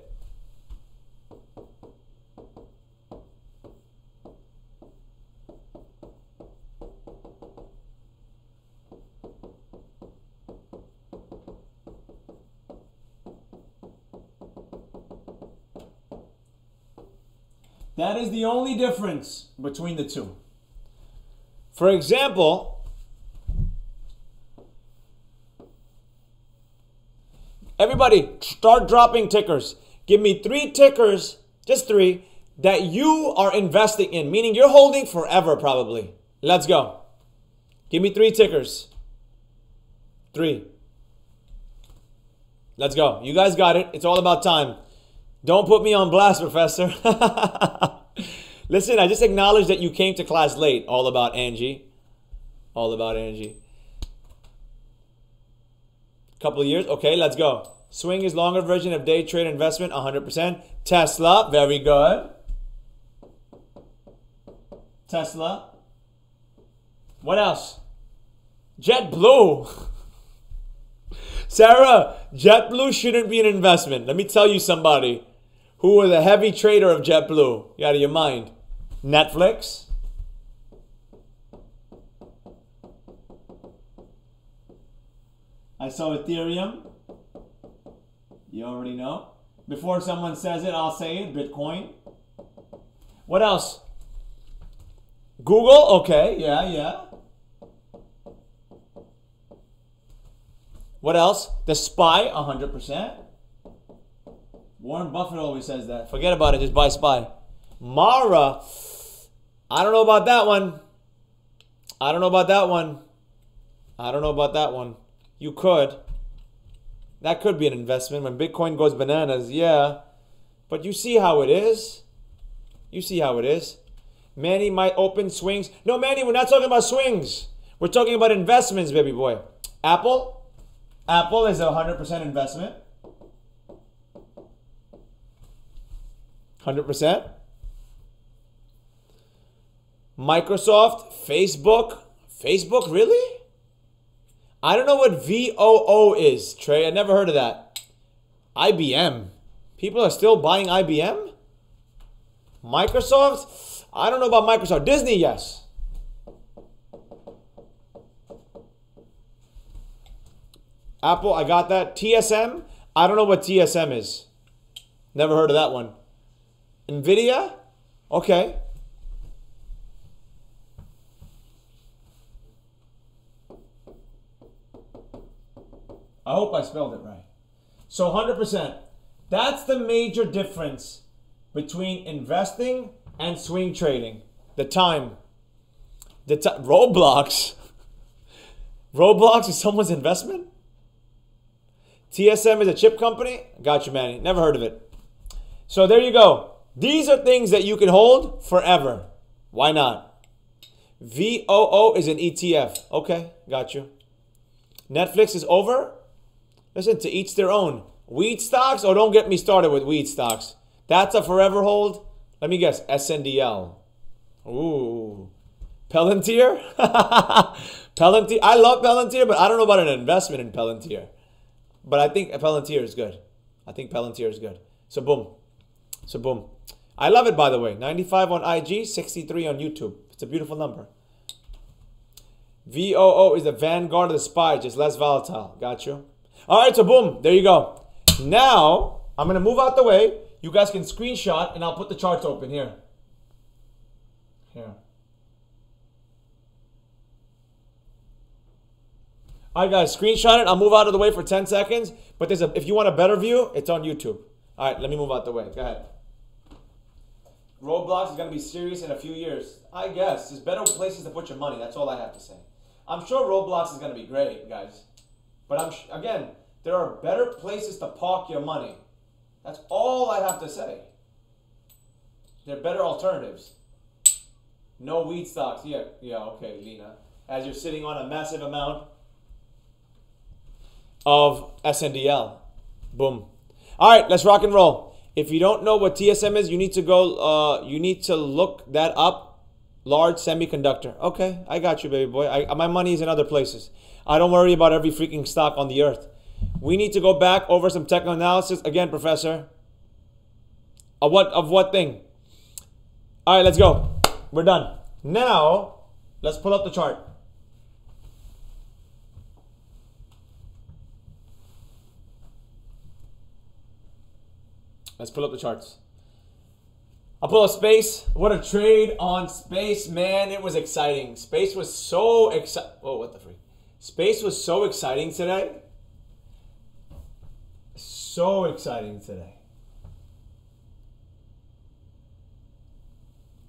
That is the only difference between the two. For example, everybody start dropping tickers. Give me three tickers, just three, that you are investing in, meaning you're holding forever probably. Let's go. Give me three tickers. Three. Let's go. You guys got it. It's all about time. Don't put me on blast, Professor. Listen, I just acknowledged that you came to class late. All about Angie. All about Angie. Couple of years. Okay, let's go. Swing is longer version of day trade investment, 100%. Tesla, very good. Tesla. What else? JetBlue. Sarah, JetBlue shouldn't be an investment. Let me tell you somebody who was a heavy trader of JetBlue. You out of your mind. Netflix. I saw Ethereum. You already know. Before someone says it, I'll say it. Bitcoin. What else? Google. Okay. Yeah, yeah. What else? The SPY. 100%. Warren Buffett always says that. Forget about it. Just buy SPY. Mara. I don't know about that one. I don't know about that one. I don't know about that one. You could. That could be an investment when Bitcoin goes bananas. Yeah. But you see how it is. You see how it is. Manny might open swings. No, Manny, we're not talking about swings. We're talking about investments, baby boy. Apple. Apple is a 100% investment. 100%. Microsoft, Facebook. Facebook, really? I don't know what VOO is, Trey. I never heard of that. IBM. People are still buying IBM? Microsoft? I don't know about Microsoft. Disney, yes. Apple, I got that. TSM? I don't know what TSM is. Never heard of that one. NVIDIA? Okay. I hope I spelled it right. So 100%. That's the major difference between investing and swing trading. The time. The time. Roblox. Roblox is someone's investment? TSM is a chip company? Got you, Manny. Never heard of it. So there you go. These are things that you can hold forever. Why not? VOO is an ETF. Okay, got you. Netflix is over? Listen, to each their own. Weed stocks? Oh, don't get me started with weed stocks. That's a forever hold? Let me guess. SNDL. Ooh. Palantir? Palantir. I love Palantir, but I don't know about an investment in Palantir. But I think Palantir is good. I think Palantir is good. So boom. So boom. I love it by the way. 95 on IG, 63 on YouTube. It's a beautiful number. VOO is the vanguard of the SPY, just less volatile. Got you? All right, so boom. There you go. Now, I'm going to move out the way. You guys can screenshot and I'll put the charts open here. Here. All right, guys, screenshot it. I'll move out of the way for 10 seconds. But there's a, if you want a better view, it's on YouTube. All right, let me move out the way. Go ahead. Roblox is going to be serious in a few years. I guess. There's better places to put your money. That's all I have to say. I'm sure Roblox is going to be great, guys. But I'm again, there are better places to park your money. That's all I have to say. There are better alternatives. No weed stocks. Yeah, yeah, okay, Lena. As you're sitting on a massive amount of SNDL. Boom. All right, let's rock and roll. If you don't know what TSM is, you need to go. Uh, you need to look that up. Large semiconductor. Okay, I got you, baby boy. I, my money is in other places. I don't worry about every freaking stock on the earth. We need to go back over some technical analysis again, Professor. Of what? Of what thing? All right, let's go. We're done. Now, let's pull up the chart. Let's pull up the charts. I'll pull up space. What a trade on space, man. It was exciting. Space was so exciting. Oh, what the freak? Space was so exciting today. So exciting today.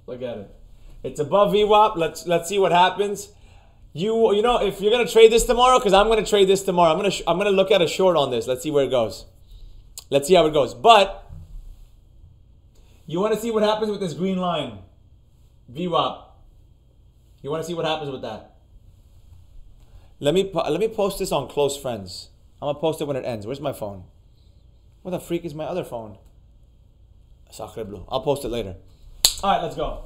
Look at it. It's above VWAP. Let's let's see what happens. You you know if you're gonna trade this tomorrow, because I'm gonna trade this tomorrow. I'm gonna I'm gonna look at a short on this. Let's see where it goes. Let's see how it goes. But you want to see what happens with this green line? VWAP. You want to see what happens with that? Let me let me post this on close friends. I'm gonna post it when it ends. Where's my phone? What the freak is my other phone? I'll post it later. All right, let's go.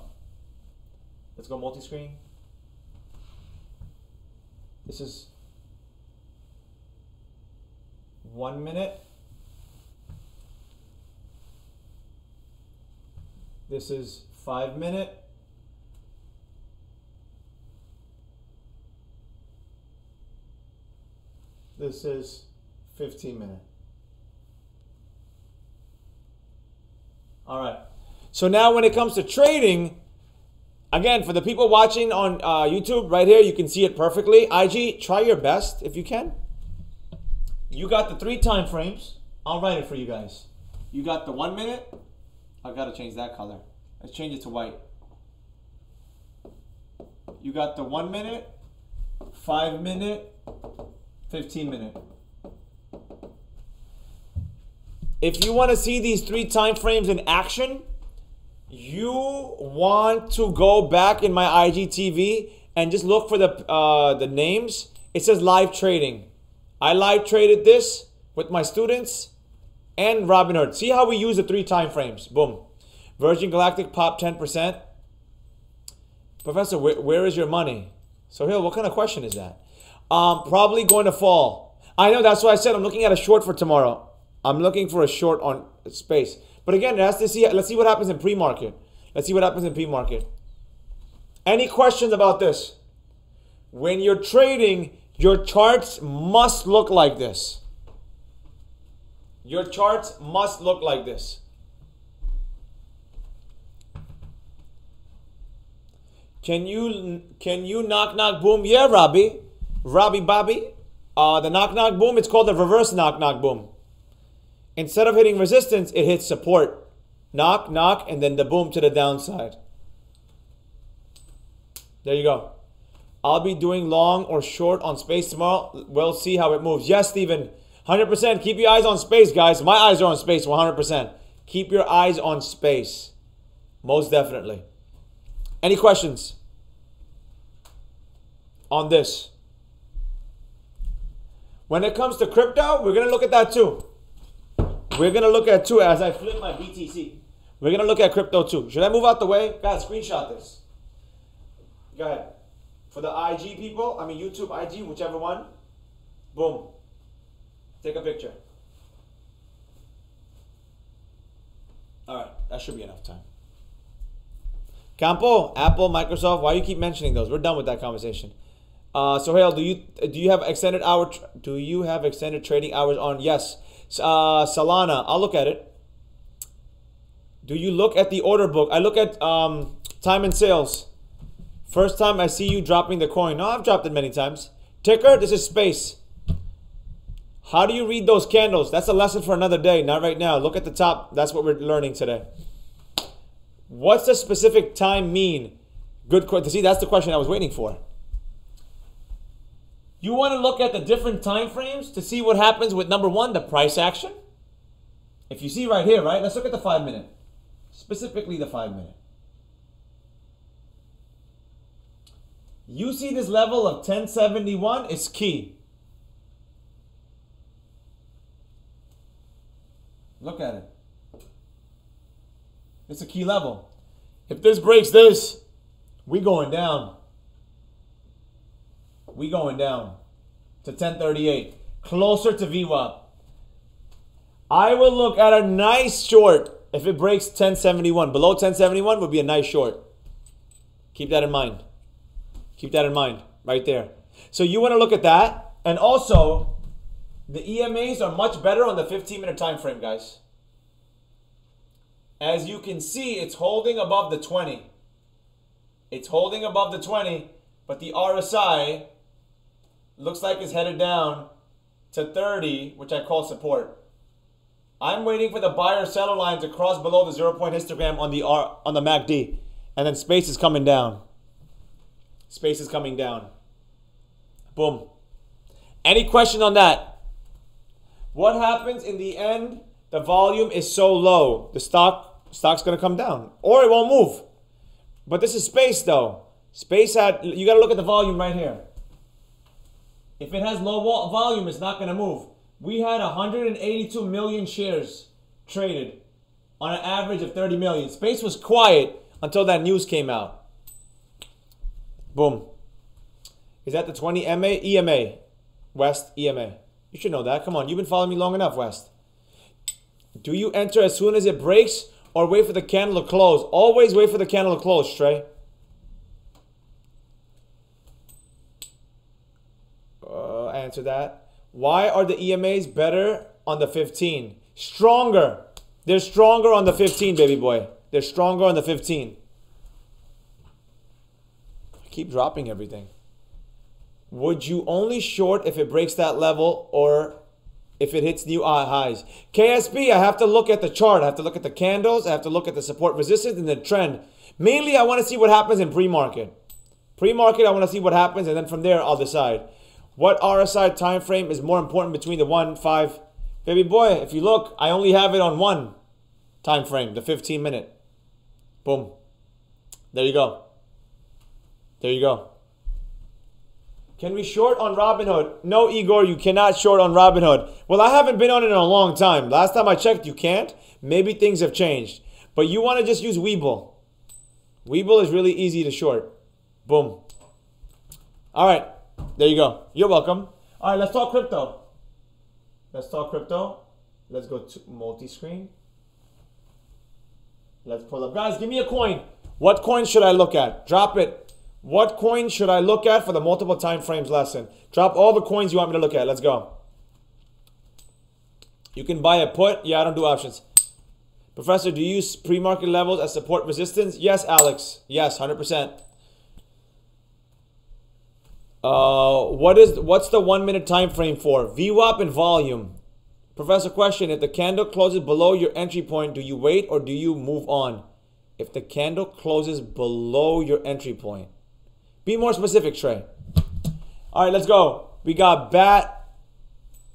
Let's go multi-screen. This is one minute. This is five minute. This is 15 minute. All right. So now when it comes to trading, again, for the people watching on uh, YouTube right here, you can see it perfectly. IG, try your best if you can. You got the three time frames. I'll write it for you guys. You got the one minute, I've gotta change that color. Let's change it to white. You got the one minute, five minute, 15 minute. If you want to see these three time frames in action, you want to go back in my IGTV and just look for the uh, the names. It says live trading. I live traded this with my students and Robinhood. See how we use the three time frames. Boom. Virgin Galactic pop 10%. Professor, where, is your money? Sohail, what kind of question is that? Um, probably going to fall. I know that's why I said I'm looking at a short for tomorrow. I'm looking for a short on space. But again, to see. Let's see what happens in pre-market. Let's see what happens in pre-market. Any questions about this? When you're trading, your charts must look like this. Your charts must look like this. Can you can you knock knock boom? Yeah, Robbie, Robbie Bobby. Uh, the knock knock boom. It's called the reverse knock knock boom. Instead of hitting resistance, it hits support. knock, knock, and then the boom to the downside. There you go. I'll be doing long or short on space tomorrow. We'll see how it moves. Yes, Stephen. 100%. Keep your eyes on space, guys. My eyes are on space 100%. Keep your eyes on space. Most definitely. Any questions on this? When it comes to crypto, we're going to look at that too. We're going to look at too as I flip my BTC. We're going to look at crypto too. Should I move out the way? Guys, screenshot this. Go ahead. For the IG people, I mean YouTube, IG, whichever one. Boom. Take a picture. All right, that should be enough time. Campo, Apple, Microsoft. Why you keep mentioning those? We're done with that conversation. Uh, Sohail, do you do you have extended hour? Do you have extended trading hours on? Yes. Uh, Solana. I'll look at it. Do you look at the order book? I look at um, time and sales. First time I see you dropping the coin. No, I've dropped it many times. Ticker. This is space. How do you read those candles? That's a lesson for another day, not right now. Look at the top. That's what we're learning today. What's the specific time mean? Good question. See, that's the question I was waiting for. You want to look at the different time frames to see what happens with number one, the price action. If you see right here, right? Let's look at the five minute. Specifically the five minute. You see this level of 1071 is key. Look at it. It's a key level. If this breaks this, we going down we going down to 1038, closer to VWAP. I will look at a nice short if it breaks 1071. Below 1071 would be a nice short. Keep that in mind. Keep that in mind right there. So you want to look at that. And also, the EMAs are much better on the 15 minute time frame, guys. As you can see, it's holding above the 20. It's holding above the 20, but the RSI looks like it's headed down to 30, which I call support. I'm waiting for the buyer seller line to cross below the zero point histogram on the R on the MACD, and then space is coming down. Space is coming down. Boom. Any question on that? What happens in the end? The volume is so low, the stock stock's gonna come down, or it won't move. But this is space though. Space at you gotta look at the volume right here. If it has low volume, it's not going to move. We had 182 million shares traded on an average of 30 million. Space was quiet until that news came out. Boom. Is that the 20 MA? EMA. West EMA. You should know that. Come on, you've been following me long enough, West. Do you enter as soon as it breaks or wait for the candle to close? Always wait for the candle to close, Trey. Answer that. Why are the EMAs better on the 15? Stronger. They're stronger on the 15, baby boy. They're stronger on the 15. I keep dropping everything. Would you only short if it breaks that level or if it hits new highs? KSB, I have to look at the chart. I have to look at the candles. I have to look at the support resistance and the trend. Mainly, I want to see what happens in pre-market. Pre-market, I want to see what happens, and then from there, I'll decide. What RSI time frame is more important between the 1 5? Baby boy, if you look, I only have it on one time frame, the 15 minute. Boom. There you go. There you go. Can we short on Robinhood? No, Igor, you cannot short on Robinhood. Well, I haven't been on it in a long time. Last time I checked, you can't. Maybe things have changed. But you want to just use Webull. Webull is really easy to short. Boom. All right. There you go. You're welcome. All right, let's talk crypto. Let's talk crypto. Let's go to multi-screen. Let's pull up. Guys, give me a coin. What coin should I look at? Drop it. What coin should I look at for the multiple time frames lesson? Drop all the coins you want me to look at. Let's go. You can buy a put. Yeah, I don't do options. Professor, do you use pre-market levels as support resistance? Yes, Alex. Yes, 100%. Uh, what is what's the one minute time frame for VWAP and volume? Professor, question: If the candle closes below your entry point, do you wait or do you move on? If the candle closes below your entry point, be more specific, Trey. All right, let's go. We got Bat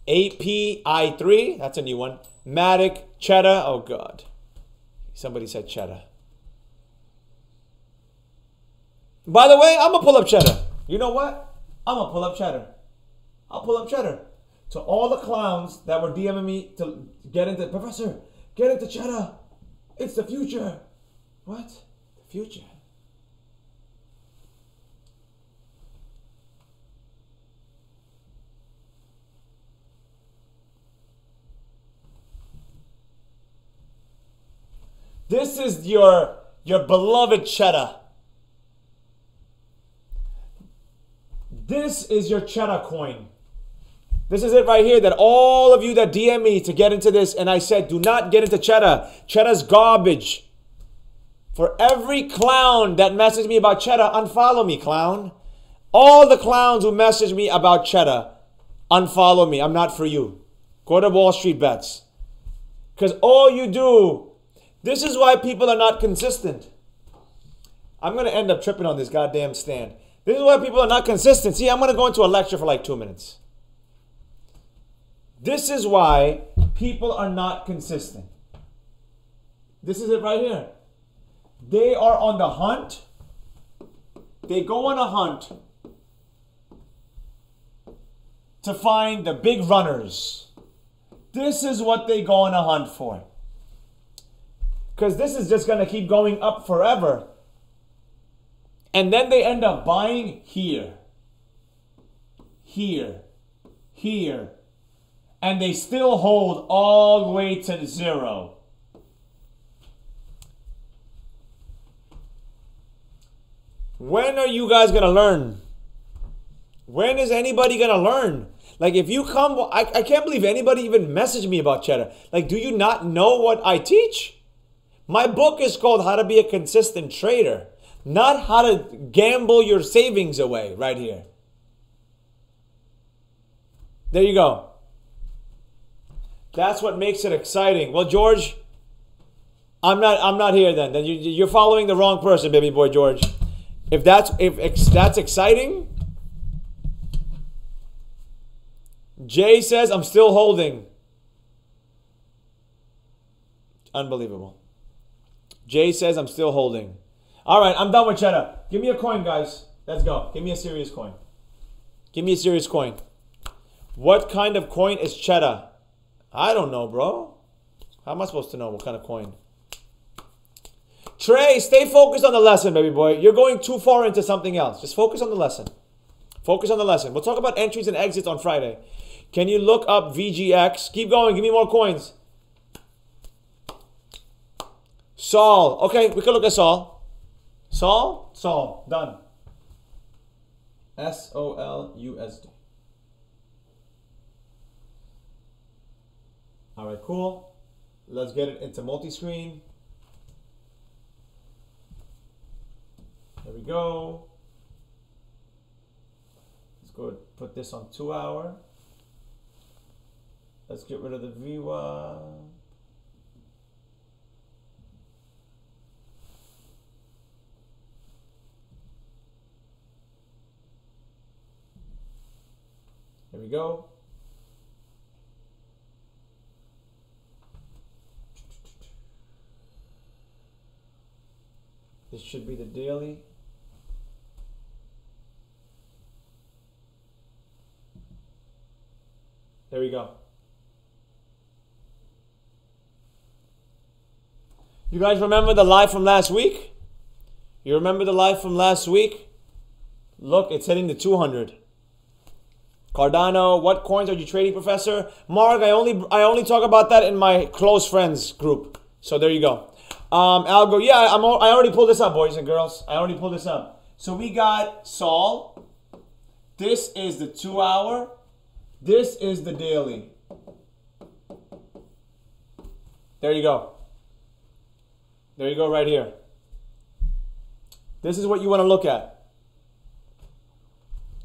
API3. That's a new one. Matic, Cheddar. Oh, God. Somebody said Cheddar. By the way, I'm to pull up Cheddar. You know what? I'm to pull up Cheddar. I'll pull up Cheddar. To all the clowns that were DMing me to get into, Professor, get into Cheddar. It's the future. What? The future? This is your your beloved cheddar. This is your cheddar coin. This is it right here that all of you that DM me to get into this, and I said, do not get into cheddar. Cheddar's garbage. For every clown that messaged me about cheddar, unfollow me, clown. All the clowns who message me about cheddar, unfollow me. I'm not for you. Go to Wall Street Bets. Because all you do this is why people are not consistent. I'm going to end up tripping on this goddamn stand. This is why people are not consistent. See, I'm going to go into a lecture for like two minutes. This is why people are not consistent. This is it right here. They are on the hunt. They go on a hunt to find the big runners. This is what they go on a hunt for because this is just going to keep going up forever. And then they end up buying here, here, here, and they still hold all the way to zero. When are you guys going to learn? When is anybody going to learn? Like, if you come, I, I can't believe anybody even messaged me about cheddar. Like, do you not know what I teach? My book is called How to Be a Consistent Trader, not how to gamble your savings away right here. There you go. That's what makes it exciting. Well, George, I'm not I'm not here then. Then you, you're following the wrong person, baby boy George. If that's if that's exciting, Jay says I'm still holding. Unbelievable. Jay says I'm still holding. All right, I'm done with cheddar. Give me a coin, guys. Let's go. Give me a serious coin. Give me a serious coin. What kind of coin is cheddar? I don't know, bro. How am I supposed to know what kind of coin? Trey, stay focused on the lesson, baby boy. You're going too far into something else. Just focus on the lesson. Focus on the lesson. We'll talk about entries and exits on Friday. Can you look up VGX? Keep going. Give me more coins. Sol. Okay, we can look at Sol. Sol? Sol. Done. S O L U S D. All right, cool. Let's get it into multi-screen. There we go. Let's go put this on two hour. Let's get rid of the VWAP. Here we go. This should be the daily. There we go. You guys remember the live from last week? You remember the live from last week? Look, it's hitting the 200. Cardano, what coins are you trading, Professor? Mark, I only I only talk about that in my close friends group. So there you go. Um, Algo, yeah, I'm I already pulled this up, boys and girls. I already pulled this up. So we got Sol. This is the two hour. This is the daily. There you go. There you go, right here. This is what you want to look at.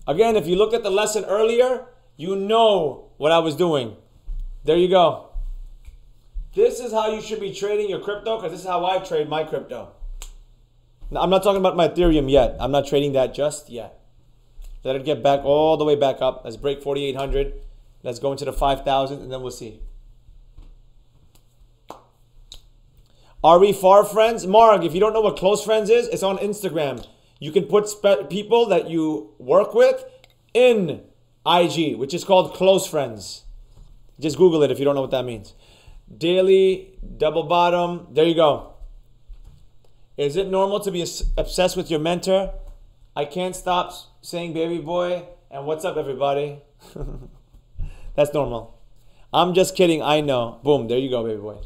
Again, if you look at the lesson earlier, you know what I was doing. There you go. This is how you should be trading your crypto because this is how I trade my crypto. Now, I'm not talking about my Ethereum yet. I'm not trading that just yet. Let it get back all the way back up. Let's break 4,800. Let's go into the 5,000 and then we'll see. Are we far friends? Mark, if you don't know what close friends is, it's on Instagram. You can put people that you work with in IG, which is called close friends. Just Google it if you don't know what that means. Daily, double bottom. There you go. Is it normal to be obsessed with your mentor? I can't stop saying baby boy and what's up, everybody. That's normal. I'm just kidding. I know. Boom. There you go, baby boy.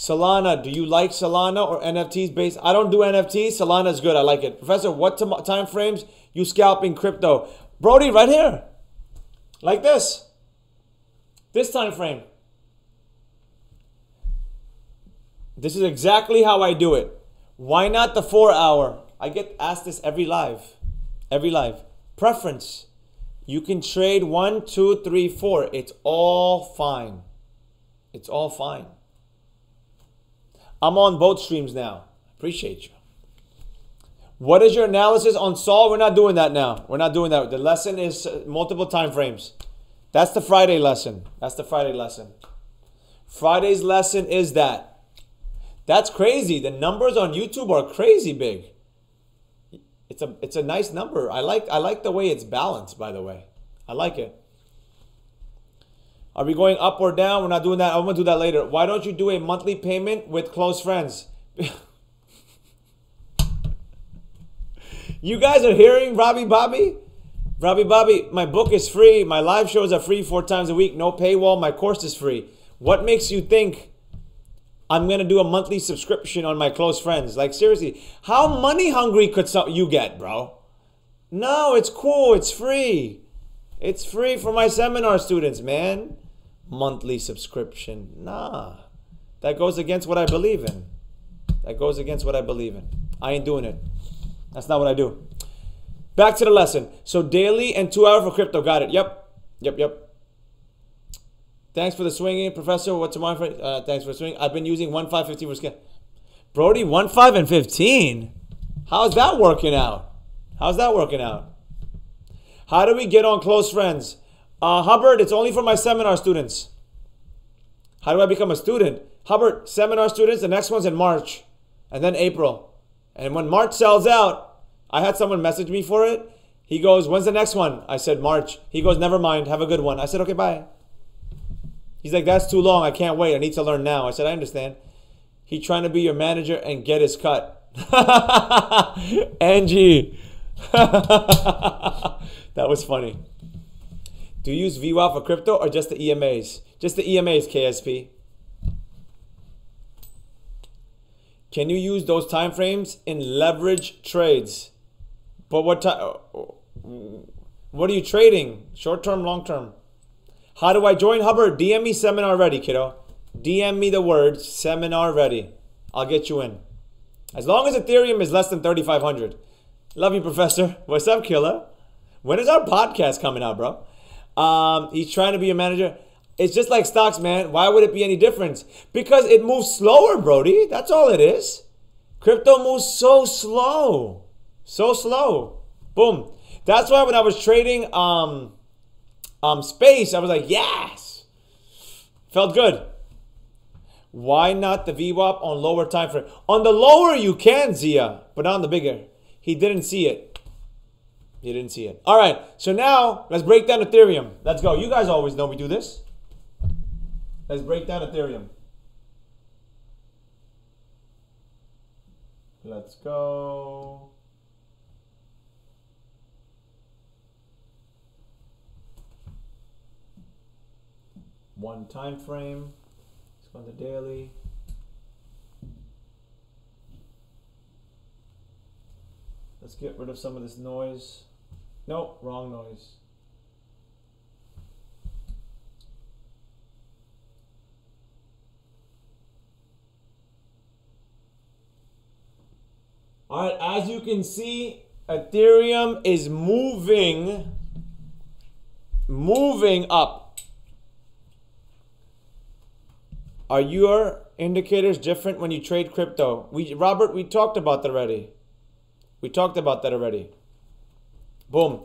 Solana, do you like Solana or NFTs based? I don't do NFTs. Solana is good. I like it. Professor, what time frames you scalping crypto? Brody, right here. Like this. This time frame. This is exactly how I do it. Why not the four hour? I get asked this every live. Every live. Preference. You can trade one, two, three, four. It's all fine. It's all fine. I'm on both streams now. Appreciate you. What is your analysis on Sol? We're not doing that now. We're not doing that. The lesson is multiple time frames. That's the Friday lesson. That's the Friday lesson. Friday's lesson is that. That's crazy. The numbers on YouTube are crazy big. It's a it's a nice number. I like I like the way it's balanced, by the way. I like it. Are we going up or down? We're not doing that. I'm gonna do that later. Why don't you do a monthly payment with close friends? you guys are hearing Robbie Bobby? Robbie Bobby, my book is free. My live shows are free four times a week. No paywall. My course is free. What makes you think I'm gonna do a monthly subscription on my close friends? Like seriously, how money hungry could you get, bro? No, it's cool. It's free. It's free for my seminar students, man. Monthly subscription. Nah. That goes against what I believe in. That goes against what I believe in. I ain't doing it. That's not what I do. Back to the lesson. So daily and two hour for crypto. Got it. Yep. Yep, yep. Thanks for the swinging, Professor. What's tomorrow? For, uh, thanks for swinging. I've been using 1, 5, 15 for scale. Brody, 1, 5, and 15? How's that working out? How's that working out? How do we get on close friends? Uh, Hubbard, it's only for my seminar students. How do I become a student? Hubbard, seminar students, the next one's in March and then April. And when March sells out, I had someone message me for it. He goes, When's the next one? I said, March. He goes, Never mind. Have a good one. I said, Okay, bye. He's like, That's too long. I can't wait. I need to learn now. I said, I understand. He trying to be your manager and get his cut. Angie. that was funny. Do you use VWAP for crypto or just the EMAs? Just the EMAs, KSP. Can you use those time frames in leverage trades? But what time? What are you trading? Short term, long term? How do I join Hubbard? DM me seminar ready, kiddo. DM me the word seminar ready. I'll get you in. As long as Ethereum is less than 3,500. Love you, Professor. What's up, killer? When is our podcast coming out, bro? Um, he's trying to be a manager. It's just like stocks, man. Why would it be any different? Because it moves slower, Brody. That's all it is. Crypto moves so slow. So slow. Boom. That's why when I was trading um, um, space, I was like, yes. Felt good. Why not the VWAP on lower time frame? On the lower you can, Zia, but on the bigger. He didn't see it. You didn't see it. All right. So now let's break down Ethereum. Let's go. You guys always know we do this. Let's break down Ethereum. Let's go. One time frame. Let's go on the daily. Let's get rid of some of this noise. Nope, wrong noise. All right, as you can see, Ethereum is moving moving up. Are your indicators different when you trade crypto? We Robert, we talked about that already. We talked about that already. Boom.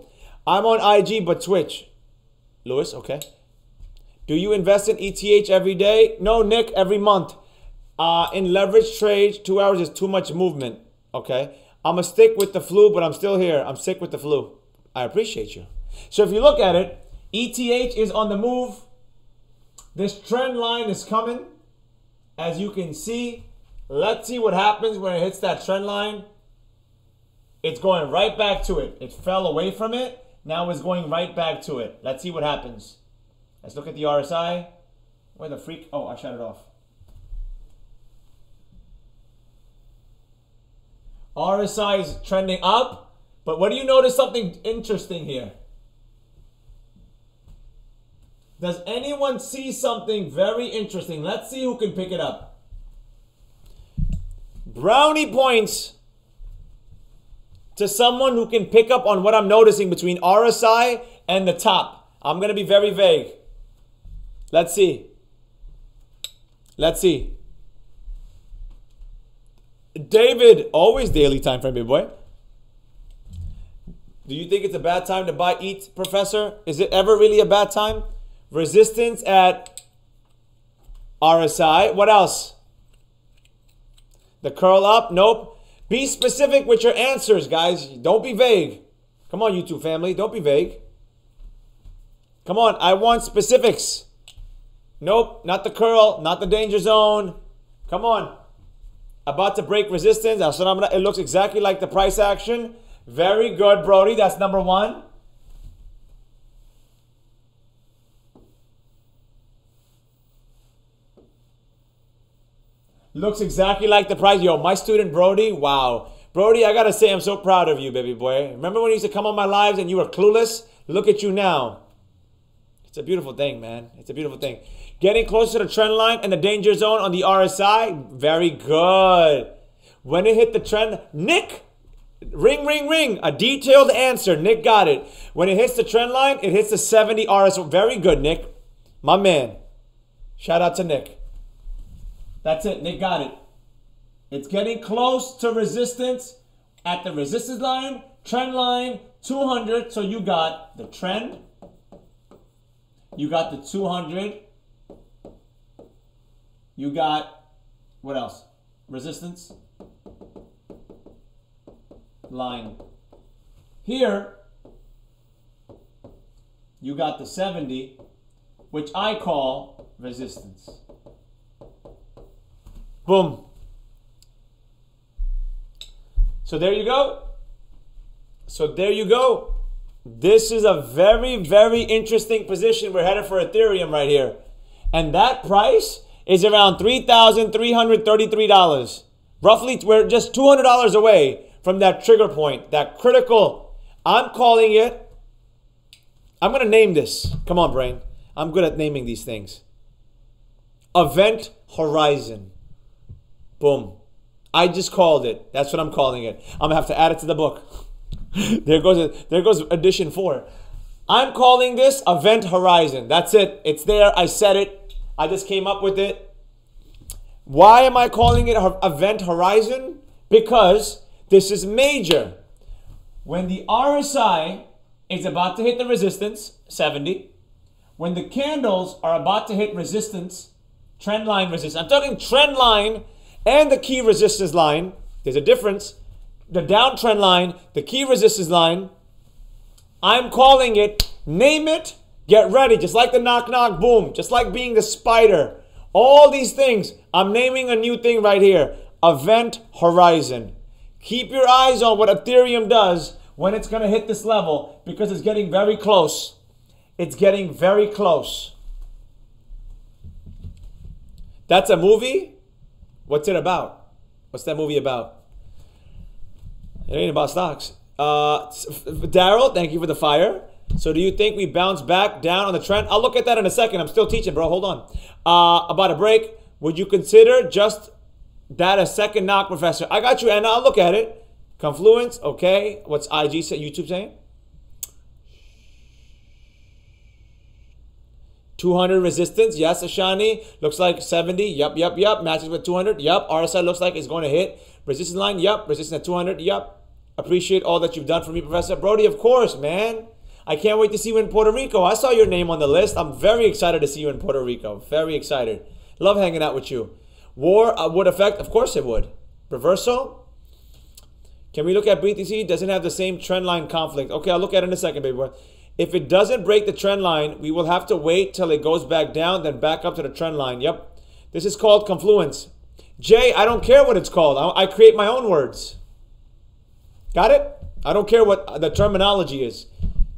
I'm on IG but Twitch. Lewis, okay. Do you invest in ETH every day? No, Nick, every month. Uh, in leverage trades, two hours is too much movement. Okay. I'm to stick with the flu, but I'm still here. I'm sick with the flu. I appreciate you. So if you look at it, ETH is on the move. This trend line is coming. As you can see, let's see what happens when it hits that trend line. It's going right back to it. It fell away from it. Now it's going right back to it. Let's see what happens. Let's look at the RSI. Where the freak? Oh, I shut it off. RSI is trending up, but what do you notice something interesting here? Does anyone see something very interesting? Let's see who can pick it up. Brownie points to someone who can pick up on what I'm noticing between RSI and the top. I'm going to be very vague. Let's see. Let's see. David, always daily time frame, big boy. Do you think it's a bad time to buy ETH, Professor? Is it ever really a bad time? Resistance at RSI. What else? The curl up? Nope. Be specific with your answers, guys. Don't be vague. Come on, YouTube family. Don't be vague. Come on. I want specifics. Nope. Not the curl. Not the danger zone. Come on. About to break resistance. It looks exactly like the price action. Very good, Brody. That's number one. Looks exactly like the price. Yo, my student Brody, wow. Brody, I gotta say, I'm so proud of you, baby boy. Remember when you used to come on my lives and you were clueless? Look at you now. It's a beautiful thing, man. It's a beautiful thing. Getting closer to the trend line and the danger zone on the RSI. Very good. When it hit the trend, Nick, ring, ring, ring. A detailed answer. Nick got it. When it hits the trend line, it hits the 70 RSI. Very good, Nick. My man. Shout out to Nick. That's it. They got it. It's getting close to resistance at the resistance line, trend line, 200. So you got the trend. You got the 200 you got what else? Resistance line. Here, you got the 70, which I call resistance. Boom. So there you go. So there you go. This is a very, very interesting position. We're headed for Ethereum right here. And that price is around $3,333. Roughly, we're just $200 away from that trigger point, that critical. I'm calling it, I'm going to name this. Come on, brain. I'm good at naming these things. Event Horizon. Boom. I just called it. That's what I'm calling it. I'm to have to add it to the book. there goes there goes edition 4. I'm calling this Event Horizon. That's it. It's there. I said it. I just came up with it. Why am I calling it Event Horizon? Because this is major. When the RSI is about to hit the resistance, 70, when the candles are about to hit resistance, trend line resistance, I'm talking trend line and the key resistance line, there's a difference. The downtrend line, the key resistance line, I'm calling it, name it, Get ready, just like the knock knock boom, just like being the spider. All these things. I'm naming a new thing right here Event Horizon. Keep your eyes on what Ethereum does when it's going to hit this level because it's getting very close. It's getting very close. That's a movie? What's it about? What's that movie about? It ain't about stocks. Uh, Daryl, thank you for the fire. So do you think we bounce back down on the trend? I'll look at that in a second. I'm still teaching, bro. Hold on. Uh, about a break. Would you consider just that a second knock, professor? I got you, and I'll look at it. Confluence, okay. What's IG say? YouTube saying? 200 resistance. Yes, Ashani. Looks like 70. Yep, yep, yep. Matches with 200. Yep. RSI looks like it's going to hit. Resistance line. Yep. Resistance at 200. Yep. Appreciate all that you've done for me, Professor Brody. Of course, man. I can't wait to see you in Puerto Rico. I saw your name on the list. I'm very excited to see you in Puerto Rico. Very excited. Love hanging out with you. War uh, would affect? Of course it would. Reversal? Can we look at BTC? Doesn't have the same trend line conflict. Okay, I'll look at it in a second, baby boy. If it doesn't break the trend line, we will have to wait till it goes back down, then back up to the trend line. Yep. This is called confluence. Jay, I don't care what it's called. I, I create my own words. Got it? I don't care what the terminology is.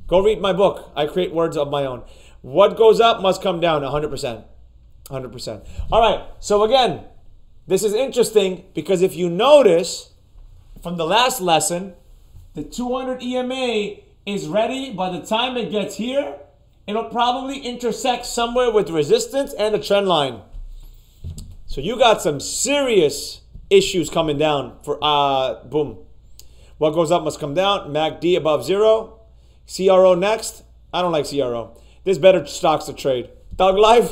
Go read my book. I create words of my own. What goes up must come down 100%. 100%. All right. So again, this is interesting because if you notice from the last lesson, the 200 EMA is ready. By the time it gets here, it'll probably intersect somewhere with resistance and the trend line. So you got some serious issues coming down for uh boom. What goes up must come down. MACD above zero. CRO next. I don't like CRO. There's better stocks to trade. Thug Life.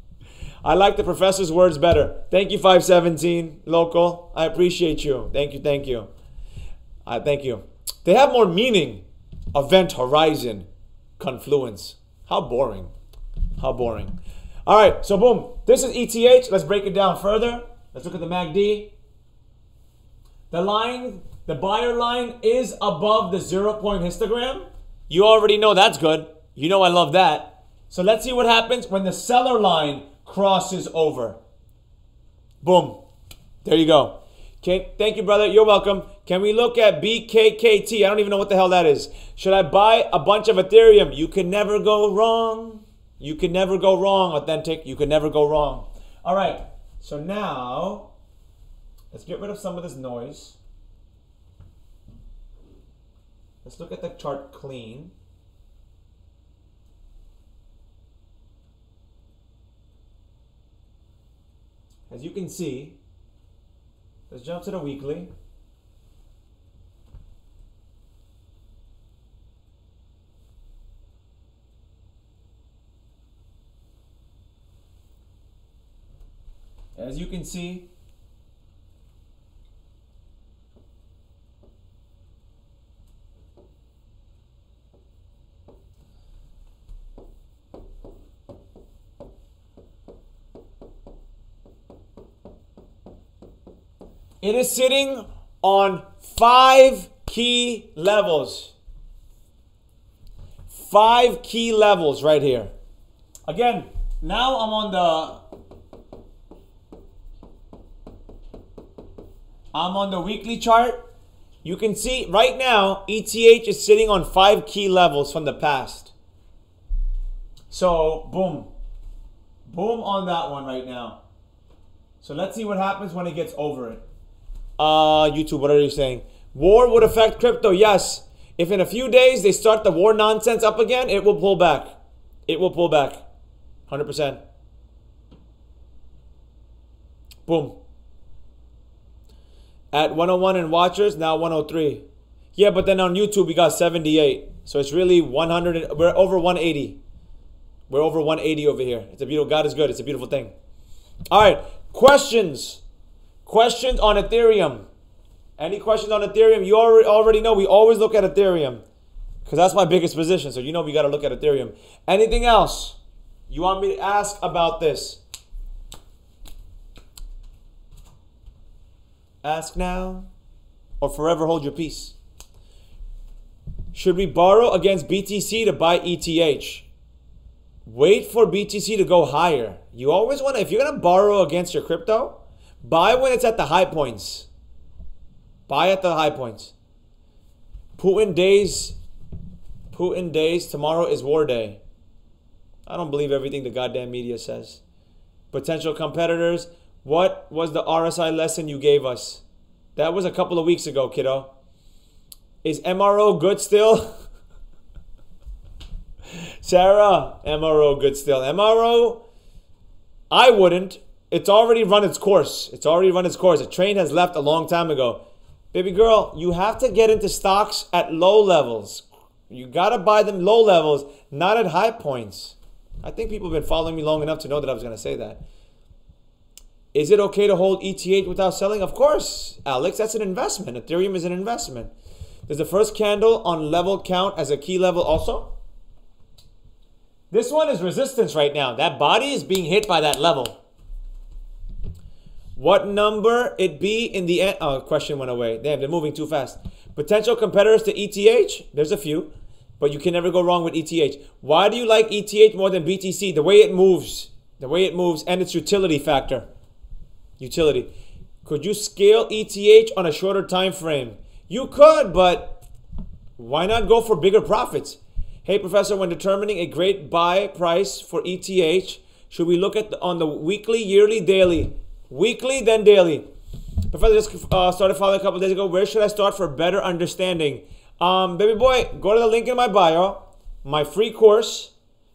I like the professor's words better. Thank you, 517 local. I appreciate you. Thank you, thank you. I thank you. They have more meaning. Event horizon, confluence. How boring. How boring. All right, so boom. This is ETH. Let's break it down further. Let's look at the MACD. The line, the buyer line is above the zero point histogram. You already know that's good. You know I love that. So let's see what happens when the seller line crosses over. Boom. There you go. Okay, thank you, brother. You're welcome. Can we look at BKKT? I don't even know what the hell that is. Should I buy a bunch of Ethereum? You can never go wrong. You can never go wrong, authentic. You can never go wrong. All right. So now, let's get rid of some of this noise. Let's look at the chart clean. As you can see, let's jump to the weekly. As you can see, It is sitting on five key levels. Five key levels right here. Again, now I'm on the I'm on the weekly chart. You can see right now ETH is sitting on five key levels from the past. So, boom. Boom on that one right now. So let's see what happens when it gets over it. Uh, YouTube, what are you saying? War would affect crypto. Yes. If in a few days they start the war nonsense up again, it will pull back. It will pull back. 100%. Boom. At 101 in watchers, now 103. Yeah, but then on YouTube we got 78. So it's really 100. We're over 180. We're over 180 over here. It's a beautiful. God is good. It's a beautiful thing. All right. Questions. Questions on Ethereum. Any questions on Ethereum? You already know we always look at Ethereum because that's my biggest position. So you know we got to look at Ethereum. Anything else you want me to ask about this? Ask now or forever hold your peace. Should we borrow against BTC to buy ETH? Wait for BTC to go higher. You always want to, if you're going to borrow against your crypto, Buy when it's at the high points. Buy at the high points. Putin days. Putin days. Tomorrow is war day. I don't believe everything the goddamn media says. Potential competitors. What was the RSI lesson you gave us? That was a couple of weeks ago, kiddo. Is MRO good still? Sarah, MRO good still. MRO, I wouldn't. It's already run its course. It's already run its course. The train has left a long time ago. Baby girl, you have to get into stocks at low levels. You got to buy them low levels, not at high points. I think people have been following me long enough to know that I was going to say that. Is it okay to hold ETH without selling? Of course, Alex. That's an investment. Ethereum is an investment. Does the first candle on level count as a key level also? This one is resistance right now. That body is being hit by that level. What number it be in the end? Oh, question went away. Damn, they're moving too fast. Potential competitors to ETH? There's a few, but you can never go wrong with ETH. Why do you like ETH more than BTC? The way it moves, the way it moves, and its utility factor. Utility. Could you scale ETH on a shorter time frame? You could, but why not go for bigger profits? Hey, professor, when determining a great buy price for ETH, should we look at the, on the weekly, yearly, daily? Weekly, then daily. Professor just uh, started following a couple days ago. Where should I start for better understanding? Um, baby boy, go to the link in my bio, my free course,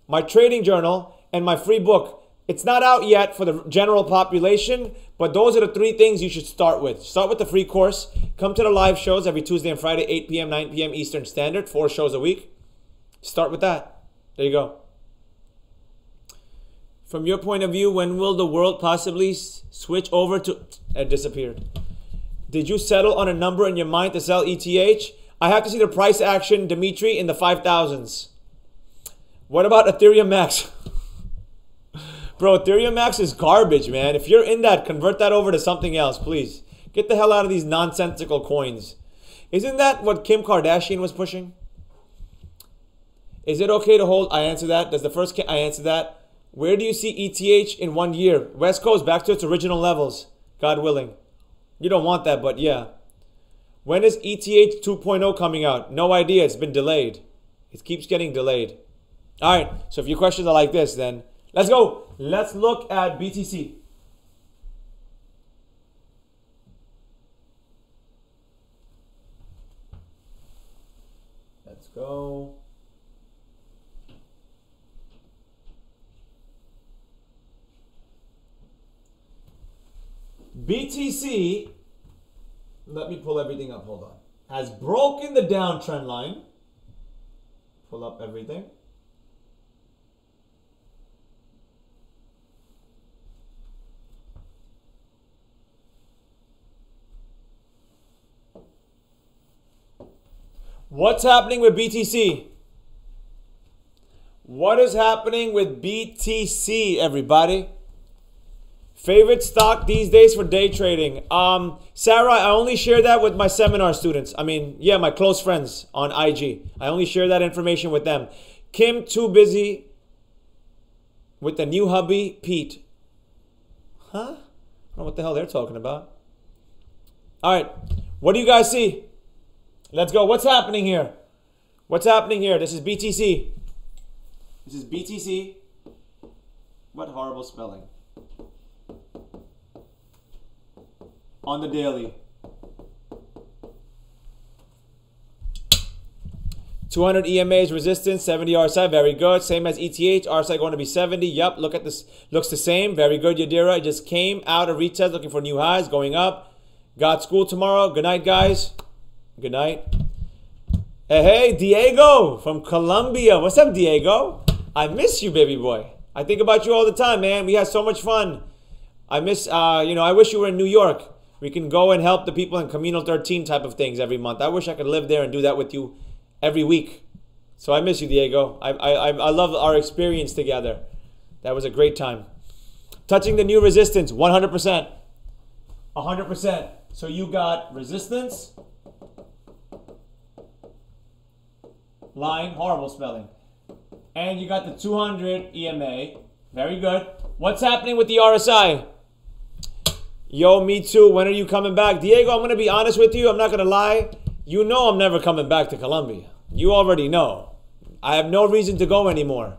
my trading journal, and my free book. It's not out yet for the general population, but those are the three things you should start with. Start with the free course. Come to the live shows every Tuesday and Friday, 8 p.m., 9 p.m. Eastern Standard, four shows a week. Start with that. There you go. From your point of view, when will the world possibly switch over to. It disappeared. Did you settle on a number in your mind to sell ETH? I have to see the price action, Dimitri, in the 5,000s. What about Ethereum Max? Bro, Ethereum Max is garbage, man. If you're in that, convert that over to something else, please. Get the hell out of these nonsensical coins. Isn't that what Kim Kardashian was pushing? Is it okay to hold? I answer that. Does the first I answer that? Where do you see ETH in one year? West Coast back to its original levels, God willing. You don't want that, but yeah. When is ETH 2.0 coming out? No idea. It's been delayed. It keeps getting delayed. All right. So if your questions are like this, then let's go. Let's look at BTC. Let's go. BTC, let me pull everything up, hold on, has broken the downtrend line. Pull up everything. What's happening with BTC? What is happening with BTC, everybody? Favorite stock these days for day trading? Um, Sarah, I only share that with my seminar students. I mean, yeah, my close friends on IG. I only share that information with them. Kim, too busy with the new hubby, Pete. Huh? I don't know what the hell they're talking about. All right, what do you guys see? Let's go. What's happening here? What's happening here? This is BTC. This is BTC. What horrible spelling. on the daily. 200 EMA's resistance, 70 RSI, very good. Same as ETH, RSI going to be 70. Yep, look at this, looks the same. Very good, Yadira. It just came out of retest, looking for new highs, going up. Got school tomorrow. Good night, guys. Good night. Hey, hey, Diego from Colombia. What's up, Diego? I miss you, baby boy. I think about you all the time, man. We had so much fun. I miss, uh, you know, I wish you were in New York. We can go and help the people in Comuna 13 type of things every month. I wish I could live there and do that with you every week. So I miss you, Diego. I, I, I love our experience together. That was a great time. Touching the new resistance, 100%. 100%. So you got resistance, line, horrible spelling. And you got the 200 EMA. Very good. What's happening with the RSI? Yo, me too. When are you coming back? Diego, I'm going to be honest with you. I'm not going to lie. You know I'm never coming back to Colombia. You already know. I have no reason to go anymore.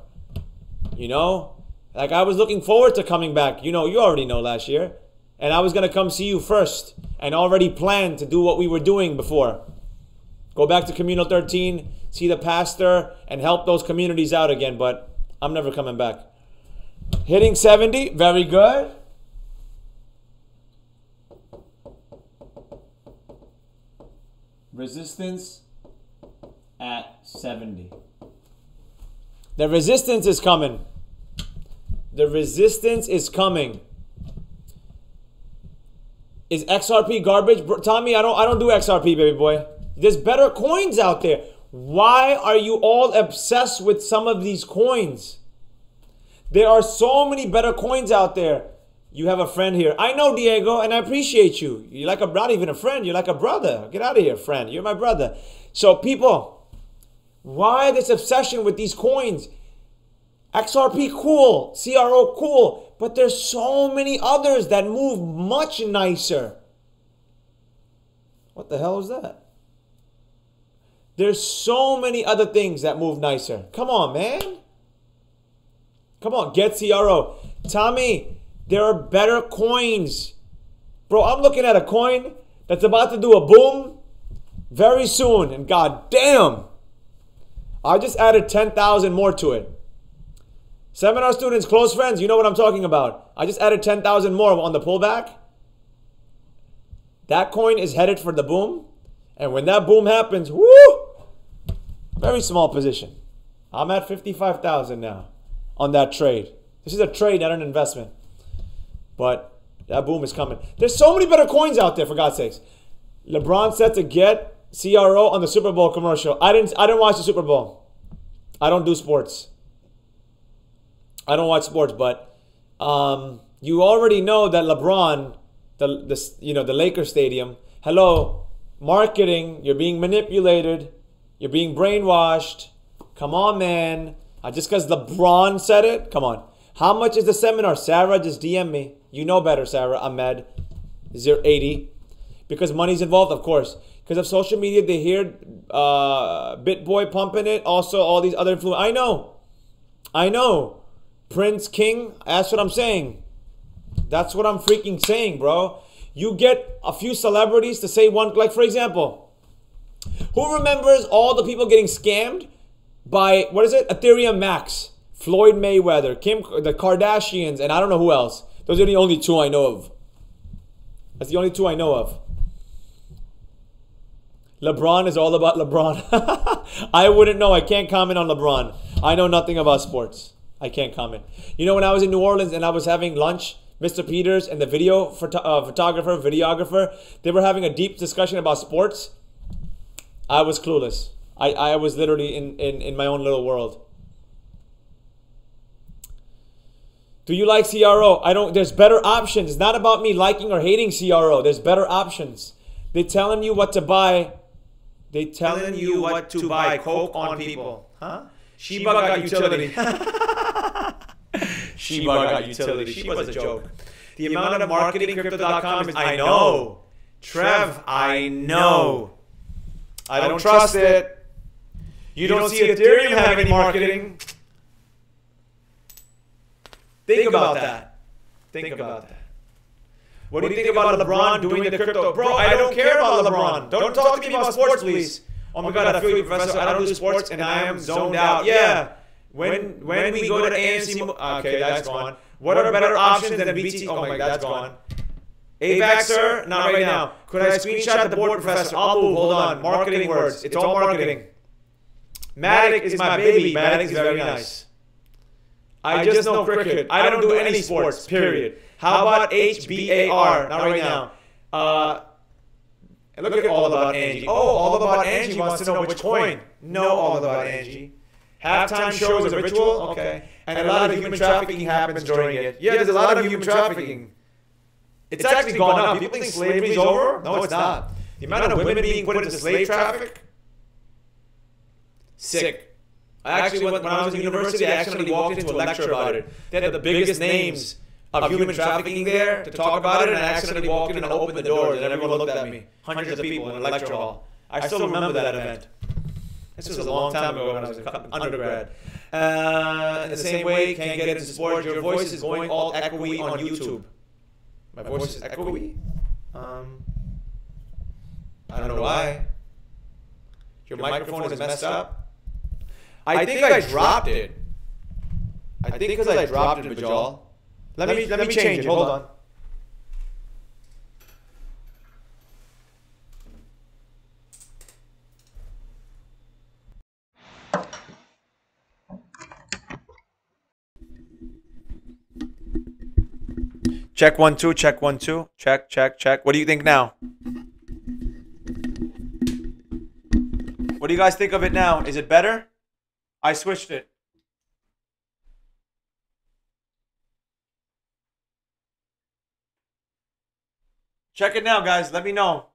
You know? Like, I was looking forward to coming back. You know, you already know last year. And I was going to come see you first and already planned to do what we were doing before. Go back to Comuna 13, see the pastor, and help those communities out again. But I'm never coming back. Hitting 70, very good. resistance at 70. The resistance is coming. The resistance is coming. Is XRP garbage? Tommy, I don't I don't do XRP, baby boy. There's better coins out there. Why are you all obsessed with some of these coins? There are so many better coins out there. You have a friend here. I know Diego, and I appreciate you. You're like a not even a friend. You're like a brother. Get out of here, friend. You're my brother. So people, why this obsession with these coins? XRP cool, CRO cool, but there's so many others that move much nicer. What the hell is that? There's so many other things that move nicer. Come on, man. Come on, get CRO. Tommy, there are better coins. Bro, I'm looking at a coin that's about to do a boom very soon. And god damn, I just added 10,000 more to it. Seminar students, close friends, you know what I'm talking about. I just added 10,000 more on the pullback. That coin is headed for the boom. And when that boom happens, whoo, very small position. I'm at 55,000 now on that trade. This is a trade, not an investment. But that boom is coming. There's so many better coins out there, for God's sakes. LeBron set to get CRO on the Super Bowl commercial. I didn't I didn't watch the Super Bowl. I don't do sports. I don't watch sports, but um, you already know that LeBron, the, the you know the Lakers stadium. Hello, marketing. You're being manipulated. You're being brainwashed. Come on, man. Uh, just because LeBron said it? Come on. How much is the seminar? Sarah, just DM me. You know better, Sarah. Ahmed. 080. Because money's involved, of course. Because of social media, they hear uh, BitBoy pumping it. Also, all these other influencers. I know. I know. Prince King. That's what I'm saying. That's what I'm freaking saying, bro. You get a few celebrities to say one, like for example, who remembers all the people getting scammed by what is it? Ethereum Max, Floyd Mayweather, Kim, the Kardashians, and I don't know who else. Those are the only two I know of. That's the only two I know of. LeBron is all about LeBron. I wouldn't know. I can't comment on LeBron. I know nothing about sports. I can't comment. You know, when I was in New Orleans and I was having lunch, Mr. Peters and the video uh, photographer, videographer, they were having a deep discussion about sports. I was clueless. I, I was literally in, in, in my own little world. Do you like CRO? I don't. There's better options. It's not about me liking or hating CRO. There's better options. They're telling you what to buy. They telling you what to buy. Coke on people, huh? Shiba got utility. Shiba got utility. She was a joke. The amount of marketing crypto.com is. I know, Trev. I know. I don't trust it. You don't see Ethereum have any marketing. Think about that. Think about that. What do you think about LeBron doing the crypto? Bro, I don't care about LeBron. Don't talk to me about sports, please. Oh my god, I feel you, professor. I don't do sports and I am zoned out. Yeah. When when we go to AMC, okay, that's gone. What are better options than BT? Oh, oh my god, that's gone. AVAX, sir? Not right now. Could I screenshot the board, professor? I'll move. Hold on. Marketing words. It's all marketing. Matic is my baby. Matic is very nice. I just know cricket. I don't do any sports, period. How about HBAR? Not right now. Uh, look at All About Angie. Oh, All About Angie wants to know which coin. No All About Angie. Halftime show is a ritual? Okay. And a lot of human trafficking happens during it. Yeah, there's a lot of human trafficking. It's actually gone up. People think slavery is over? No, it's not. The amount of women being put into slave traffic? Sick. I actually, when I was in university, I actually walked into a lecture about it. They had the biggest names of human trafficking there to talk about it, and I accidentally walked in and opened the doors, and everyone looked at me. Hundreds of people in a lecture hall. I still remember that event. This was a long time ago when I was an undergrad. Uh, in the same way, can't get into sports. Your voice is going all echoey on YouTube. My voice is echoey? Um, I don't know why. Your microphone is messed up. I think I dropped it. I think because I dropped it, Bajal. Let me let me change it. Hold on. Check one, two, check one, two. Check, check, check. What do you think now? What do you guys think of it now? Is it better? I switched it. Check it now, guys. Let me know.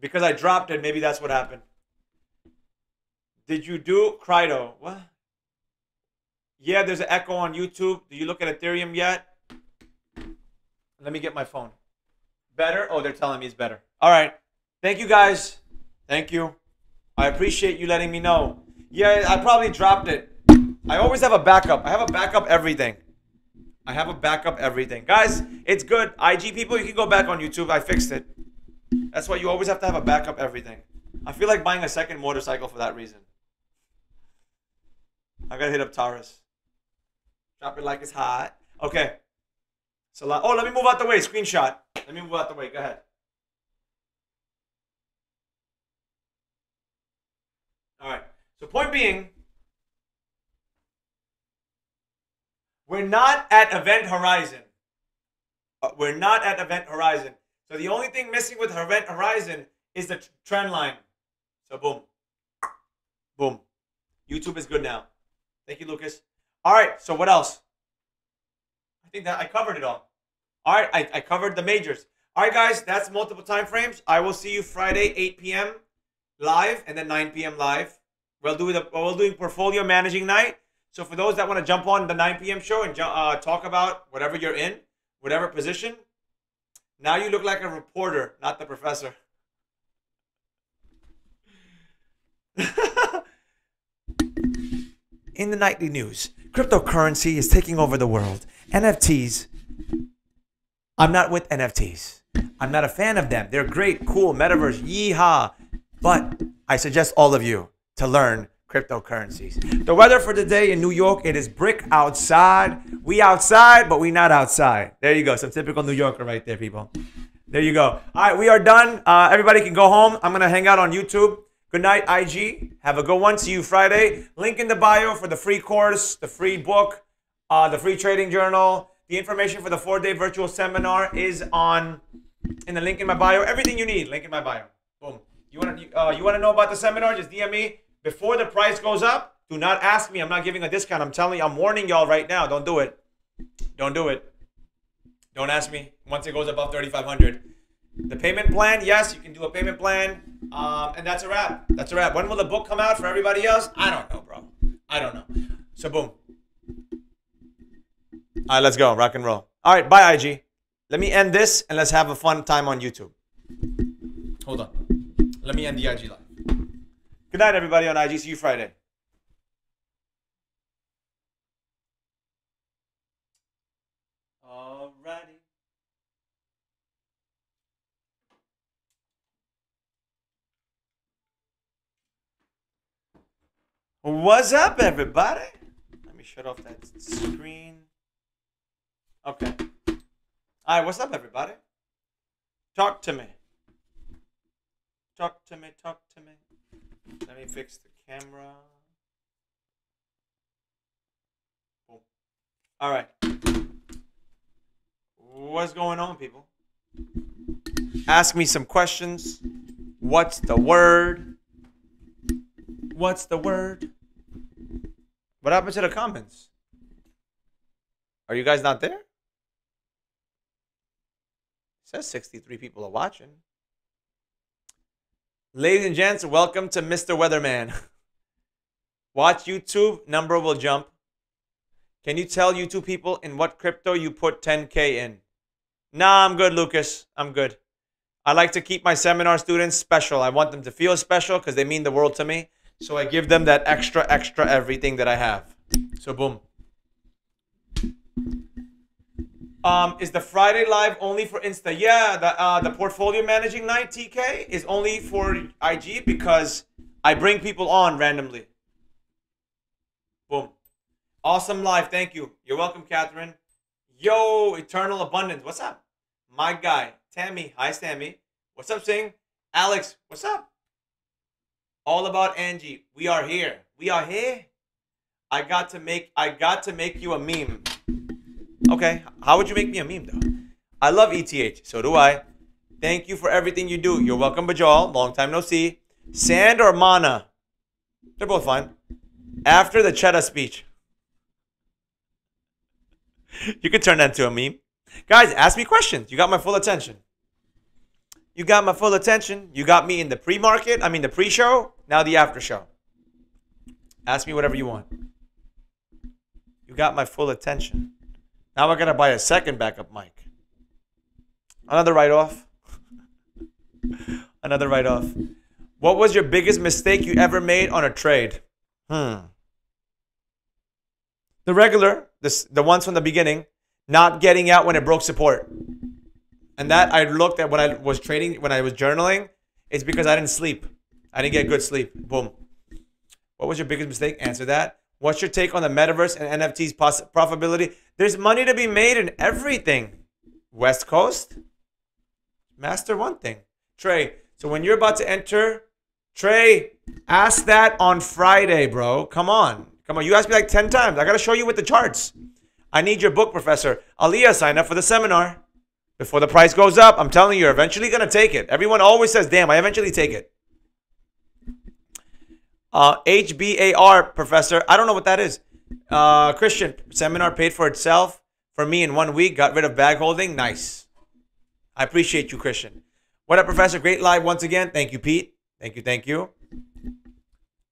Because I dropped it, maybe that's what happened. Did you do Crido? What? Yeah, there's an echo on YouTube. Do you look at Ethereum yet? Let me get my phone. Better? Oh, they're telling me it's better. All right. Thank you, guys. Thank you. I appreciate you letting me know. Yeah, I probably dropped it. I always have a backup. I have a backup everything. I have a backup everything. Guys, it's good. IG people, you can go back on YouTube. I fixed it. That's why you always have to have a backup everything. I feel like buying a second motorcycle for that reason. I gotta hit up Taurus. Drop it like it's hot. Okay. So, oh, let me move out the way. Screenshot. Let me move out the way. Go ahead. All right. So, point being, we're not at Event Horizon. Uh, we're not at Event Horizon. So, the only thing missing with Event Horizon is the trend line. So, boom. Boom. YouTube is good now. Thank you, Lucas. All right. So, what else? Think that I covered it all. All right, I, I covered the majors. All right, guys, that's multiple time frames. I will see you Friday, 8 p.m. live, and then 9 p.m. live. We'll do the we'll doing portfolio managing night. So for those that want to jump on the 9 p.m. show and uh, talk about whatever you're in, whatever position, now you look like a reporter, not the professor. in the nightly news, cryptocurrency is taking over the world. NFTs, I'm not with NFTs. I'm not a fan of them. They're great, cool, metaverse, yeehaw. But I suggest all of you to learn cryptocurrencies. The weather for today in New York, it is brick outside. We outside, but we not outside. There you go. Some typical New Yorker right there, people. There you go. All right, we are done. Uh, everybody can go home. I'm going to hang out on YouTube. Good night, IG. Have a good one. See you Friday. Link in the bio for the free course, the free book, uh, the free trading journal. The information for the four-day virtual seminar is on in the link in my bio. Everything you need, link in my bio. Boom. You want to uh, you want to know about the seminar? Just DM me before the price goes up. Do not ask me. I'm not giving a discount. I'm telling you. I'm warning y'all right now. Don't do it. Don't do it. Don't ask me once it goes above 3,500. The payment plan, yes, you can do a payment plan, um, and that's a wrap. That's a wrap. When will the book come out for everybody else? I don't know, bro. I don't know. So boom. All right, let's go. Rock and roll. All right, bye, IG. Let me end this and let's have a fun time on YouTube. Hold on. Let me end the IG live. Good night, everybody on IG. See you Friday. Alrighty. What's up, everybody? Let me shut off that screen. Okay. All right, what's up, everybody? Talk to me. Talk to me, talk to me. Let me fix the camera. All right. What's going on, people? Ask me some questions. What's the word? What's the word? What happened to the comments? Are you guys not there? Says 63 people are watching. Ladies and gents, welcome to Mr. Weatherman. Watch YouTube, number will jump. Can you tell YouTube people in what crypto you put 10K in? Nah, I'm good, Lucas. I'm good. I like to keep my seminar students special. I want them to feel special because they mean the world to me. So I give them that extra, extra everything that I have. So boom. Um, is the Friday live only for Insta? Yeah, the uh, the portfolio managing night TK is only for IG because I bring people on randomly. Boom. Awesome live. Thank you. You're welcome, Catherine. Yo, Eternal Abundance. What's up? My guy, Tammy. Hi, Tammy. What's up, Sing? Alex, what's up? All about Angie. We are here. We are here. I got to make I got to make you a meme. Okay, how would you make me a meme though? I love ETH. So do I. Thank you for everything you do. You're welcome, Bajal. Long time no see. Sand or Mana? They're both fine. After the Cheddar speech. You can turn that into a meme. Guys, ask me questions. You got my full attention. You got my full attention. You got me in the pre-market. I mean the pre-show. Now the after show. Ask me whatever you want. You got my full attention. Now I gotta buy a second backup mic. Another write-off. Another write-off. What was your biggest mistake you ever made on a trade? Hmm. The regular, this the ones from the beginning, not getting out when it broke support. And that I looked at when I was trading, when I was journaling, it's because I didn't sleep. I didn't get good sleep. Boom. What was your biggest mistake? Answer that. What's your take on the metaverse and NFTs poss- profitability? There's money to be made in everything. West Coast, master one thing. Trey, so when you're about to enter, Trey, ask that on Friday, bro. Come on. Come on. You asked me like 10 times. I got to show you with the charts. I need your book, Professor. Aliyah, sign up for the seminar before the price goes up. I'm telling you, you're eventually going to take it. Everyone always says, damn, I eventually take it. Uh, HBAR, Professor. I don't know what that is. Uh, Christian, seminar paid for itself for me in one week. Got rid of bag holding. Nice. I appreciate you, Christian. What up, Professor? Great live once again. Thank you, Pete. Thank you, thank you.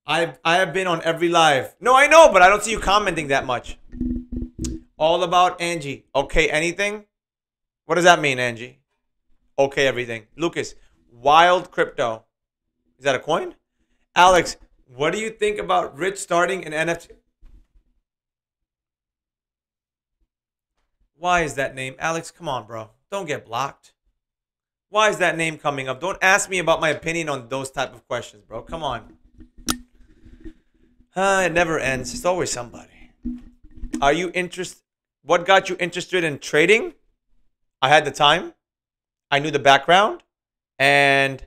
I I have been on every live. No, I know, but I don't see you commenting that much. All about Angie. Okay, anything? What does that mean, Angie? Okay, everything. Lucas, wild crypto. Is that a coin? Alex, what do you think about Rich starting an NFT? Why is that name? Alex, come on, bro. Don't get blocked. Why is that name coming up? Don't ask me about my opinion on those type of questions, bro. Come on. Uh, it never ends. It's always somebody. Are you interested? What got you interested in trading? I had the time. I knew the background. And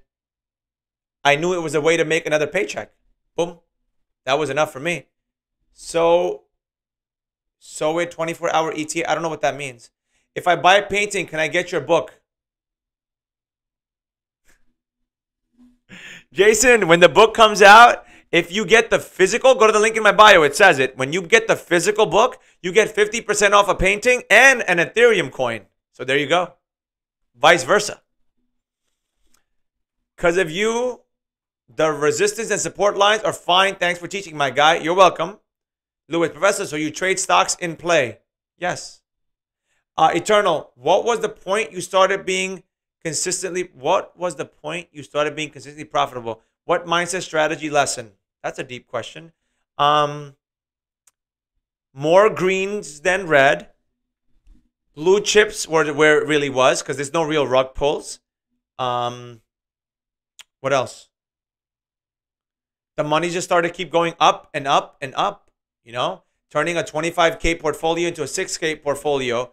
I knew it was a way to make another paycheck. Boom. That was enough for me. So, so it 24 hour ET. I don't know what that means. If I buy a painting, can I get your book? Jason, when the book comes out, if you get the physical, go to the link in my bio. It says it. When you get the physical book, you get 50% off a painting and an Ethereum coin. So there you go. Vice versa. Because if you, the resistance and support lines are fine. Thanks for teaching, my guy. You're welcome. Lewis, Professor, so you trade stocks in play? Yes. Uh, Eternal, what was the point you started being consistently? What was the point you started being consistently profitable? What mindset strategy lesson? That's a deep question. Um, more greens than red. Blue chips were where it really was because there's no real rug pulls. Um, what else? The money just started to keep going up and up and up. You know, turning a 25k portfolio into a 6k portfolio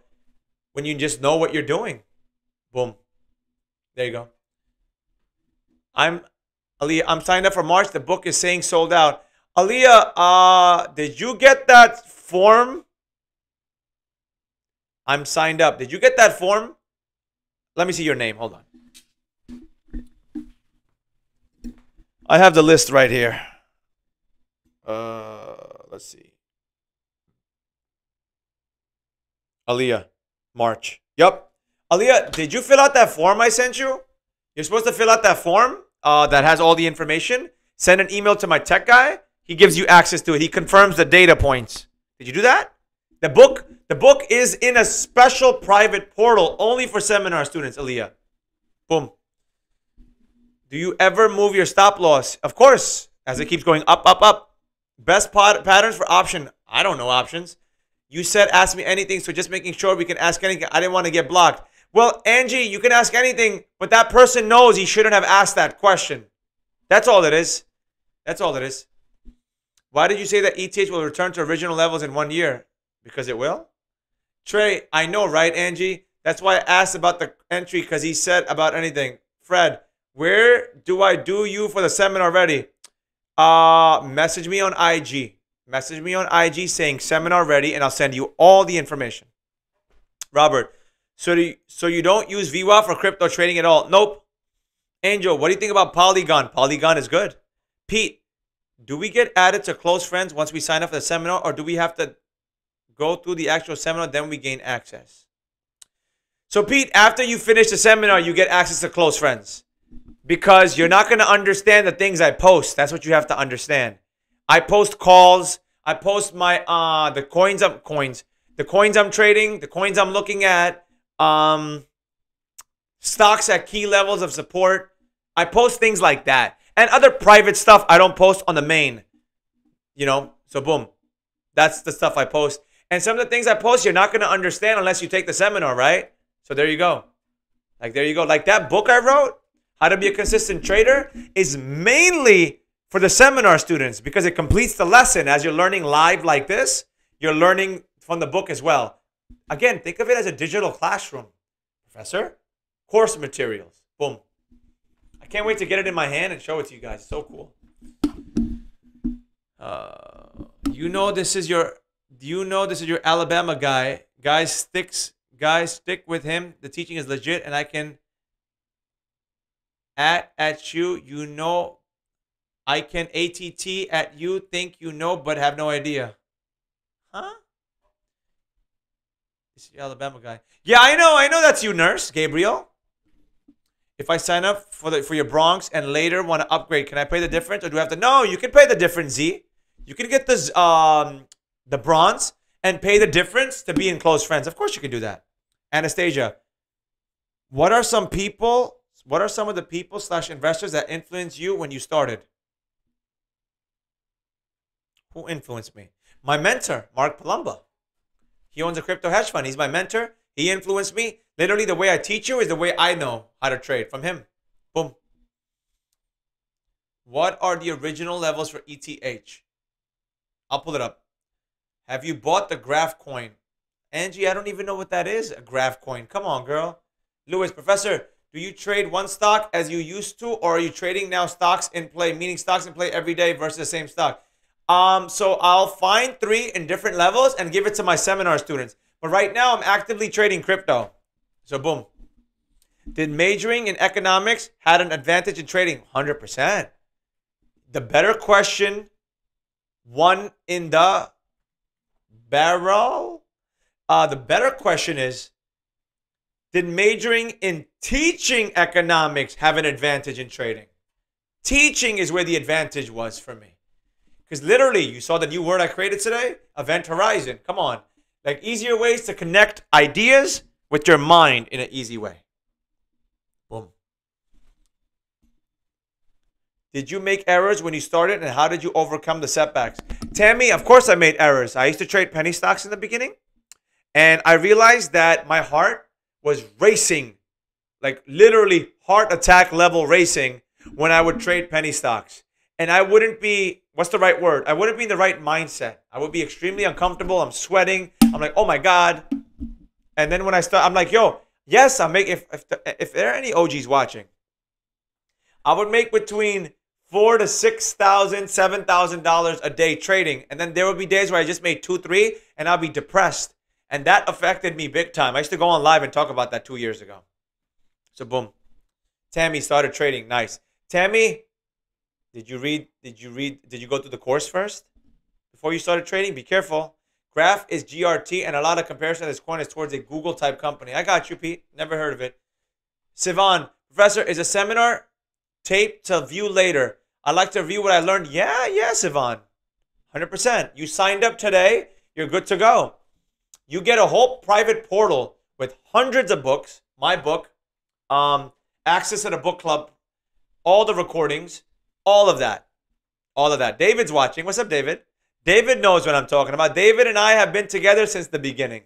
when you just know what you're doing. Boom. There you go. I'm Aliyah. I'm signed up for March. The book is saying sold out. Aliyah, uh, did you get that form? I'm signed up. Did you get that form? Let me see your name. Hold on. I have the list right here. Uh, let's see. Aliyah, March. Yup. Aliyah, did you fill out that form I sent you? You're supposed to fill out that form uh, that has all the information. Send an email to my tech guy. He gives you access to it. He confirms the data points. Did you do that? The book, the book is in a special private portal only for seminar students, Aliyah. Boom. Do you ever move your stop loss? Of course, as it keeps going up, up, up. Best pot- patterns for option. I don't know options. You said ask me anything, so just making sure we can ask anything. I didn't want to get blocked. Well, Angie, you can ask anything, but that person knows he shouldn't have asked that question. That's all it is. That's all it is. Why did you say that ETH will return to original levels in one year? Because it will? Trey, I know, right, Angie? That's why I asked about the entry because he said about anything. Fred, where do I do you for the seminar ready? Uh, message me on IG. Message me on IG saying seminar ready, and I'll send you all the information. Robert, So you, so you don't use VWAP for crypto trading at all? Nope. Angel, what do you think about Polygon? Polygon is good. Pete, do we get added to close friends once we sign up for the seminar, or do we have to go through the actual seminar then we gain access? So Pete, after you finish the seminar, you get access to close friends because you're not going to understand the things I post. That's what you have to understand. I post calls. I post my uh the coins I'm coins, the coins I'm trading, the coins I'm looking at, um, stocks at key levels of support. I post things like that and other private stuff I don't post on the main. You know, so boom, that's the stuff I post. And some of the things I post, you're not going to understand unless you take the seminar, right? So there you go. Like there you go. Like that book I wrote, How to Be a Consistent Trader, is mainly for the seminar students because it completes the lesson as you're learning live like this. You're learning from the book as well. Again, think of it as a digital classroom. Professor, course materials. Boom. I can't wait to get it in my hand and show it to you guys. so cool. Uh, you know this is your you know this is your Alabama guy. Guys sticks guys stick with him. The teaching is legit and I can at at you, you know I can ATT at you, think you know, but have no idea. Huh? This is Alabama guy. Yeah, I know, I know that's you, nurse, Gabriel. If I sign up for the for your bronze and later want to upgrade, can I pay the difference or do I have to? No, you can pay the difference, Z. You can get this um the bronze and pay the difference to be in close friends. Of course you can do that. Anastasia, what are some people, what are some of the people slash investors that influenced you when you started? Who influenced me? My mentor, Mark Palumba. He owns a crypto hedge fund. He's my mentor. He influenced me. Literally, the way I teach you is the way I know how to trade from him. Boom. What are the original levels for ETH? I'll pull it up. Have you bought the Graph coin? Angie, I don't even know what that is, a Graph coin. Come on, girl. Lewis, Professor, do you trade one stock as you used to, or are you trading now stocks in play, meaning stocks in play every day versus the same stock? Um, so I'll find three in different levels and give it to my seminar students. But right now, I'm actively trading crypto. So boom. Did majoring in economics had an advantage in trading? 100%. The better question, one in the barrel. Uh, the better question is, did majoring in teaching economics have an advantage in trading? Teaching is where the advantage was for me. Because literally, you saw the new word I created today event horizon. Come on. Like easier ways to connect ideas with your mind in an easy way. Boom. Did you make errors when you started and how did you overcome the setbacks? Tammy, of course I made errors. I used to trade penny stocks in the beginning and I realized that my heart was racing, like literally heart attack level racing when I would trade penny stocks and I wouldn't be what's the right word? I wouldn't be in the right mindset. I would be extremely uncomfortable. I'm sweating. I'm like, oh my god. And then when I start, I'm like, yo, yes, I'm making. If if, if there are any OGs watching, I would make between four to six thousand, seven thousand dollars a day trading, and then there would be days where I just made two, three, and I'll be depressed, and that affected me big time. I used to go on live and talk about that two years ago. So boom, Tammy started trading. Nice, Tammy. Did you read? Did you read? Did you go through the course first before you started trading? Be careful. Graph is GRT, and a lot of comparison of this coin is towards a Google type company. I got you, Pete. Never heard of it. Sivan, professor, is a seminar tape to view later. I'd like to review what I learned. Yeah, yeah, Sivan. 100%. You signed up today, you're good to go. You get a whole private portal with hundreds of books, my book, um, access to the book club, all the recordings, all of that. All of that. David's watching. What's up, David? David knows what I'm talking about. David and I have been together since the beginning.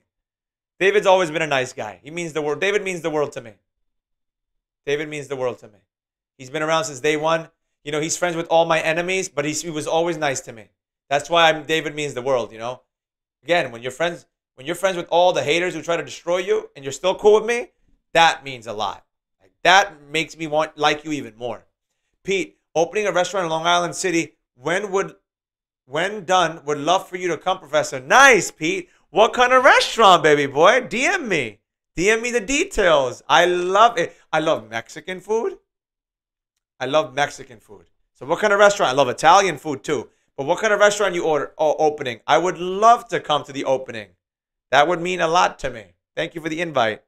David's always been a nice guy. He means the world. David means the world to me. David means the world to me. He's been around since day one. You know, he's friends with all my enemies, but he was always nice to me. That's why I'm David means the world, you know? Again, when you're friends, when you're friends with all the haters who try to destroy you and you're still cool with me, that means a lot. Like, that makes me want like you even more. Pete, opening a restaurant in Long Island City. When would, when done, would love for you to come, Professor. Nice, Pete. What kind of restaurant, baby boy? DM me. DM me the details. I love it. I love Mexican food. I love Mexican food. So what kind of restaurant? I love Italian food too. But what kind of restaurant you order opening? I would love to come to the opening. That would mean a lot to me. Thank you for the invite.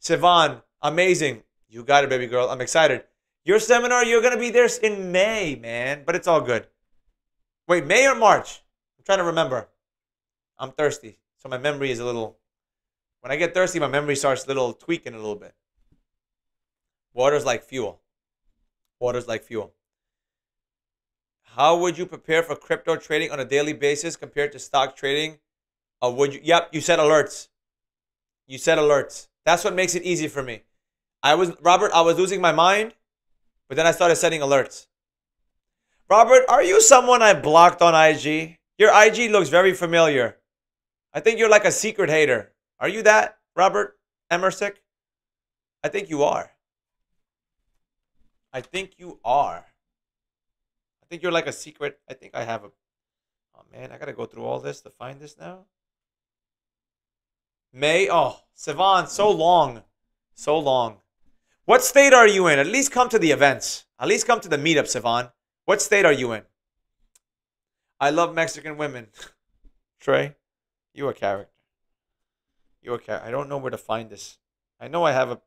Sivan, amazing. You got it, baby girl. I'm excited. Your seminar, you're going to be there in May, man. But it's all good. Wait, May or March? I'm trying to remember. I'm thirsty. So my memory is a little. When I get thirsty, my memory starts a little tweaking a little bit. Water's like fuel. Water's like fuel. How would you prepare for crypto trading on a daily basis compared to stock trading? Uh, would you? Yep, you said alerts. You said alerts. That's what makes it easy for me. I was Robert. I was losing my mind, but then I started setting alerts. Robert, are you someone I blocked on IG? Your IG looks very familiar. I think you're like a secret hater. Are you that, Robert Emersick? I think you are. I think you are. I think you're like a secret. I think I have a. Oh man, I gotta go through all this to find this now. May. Oh, Sivan, so long. So long. What state are you in? At least come to the events. At least come to the meetup, Sivan. What state are you in? I love Mexican women. Trey, you a character. You a character. I don't know where to find this. I know I have a.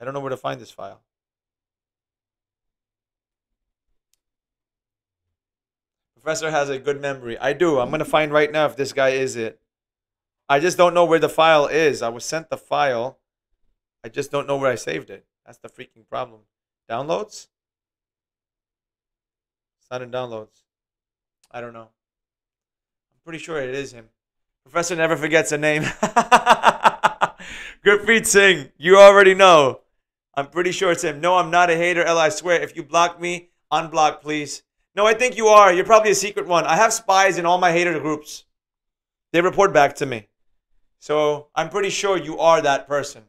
I don't know where to find this file. Professor has a good memory. I do. I'm to find right now if this guy is it. I just don't know where the file is. I was sent the file. I just don't know where I saved it. That's the freaking problem. Downloads? It's not in downloads. I don't know. I'm pretty sure it is him. Professor never forgets a name. Gurpreet Singh, you already know. I'm pretty sure it's him. No, I'm not a hater, L. I swear. If you block me, unblock, please. No, I think you are. You're probably a secret one. I have spies in all my hater groups. They report back to me. So I'm pretty sure you are that person.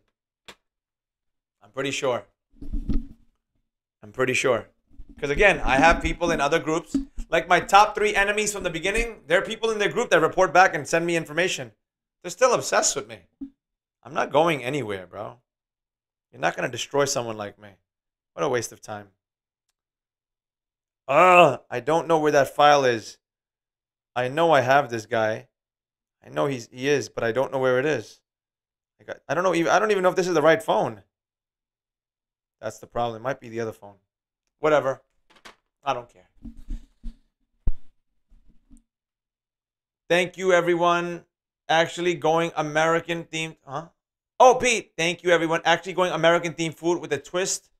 I'm pretty sure. I'm pretty sure. Because again, I have people in other groups. Like my top three enemies from the beginning, there are people in their group that report back and send me information. They're still obsessed with me. I'm not going anywhere, bro. You're not going to destroy someone like me. What a waste of time. Ugh, I don't know where that file is. I know I have this guy. I know he's he is, but I don't know where it is. I got I don't know even I don't even know if this is the right phone. That's the problem. It might be the other phone. Whatever. I don't care. Thank you everyone. Actually going American themed, huh? Oh, Pete, thank you everyone. Actually going American themed food with a twist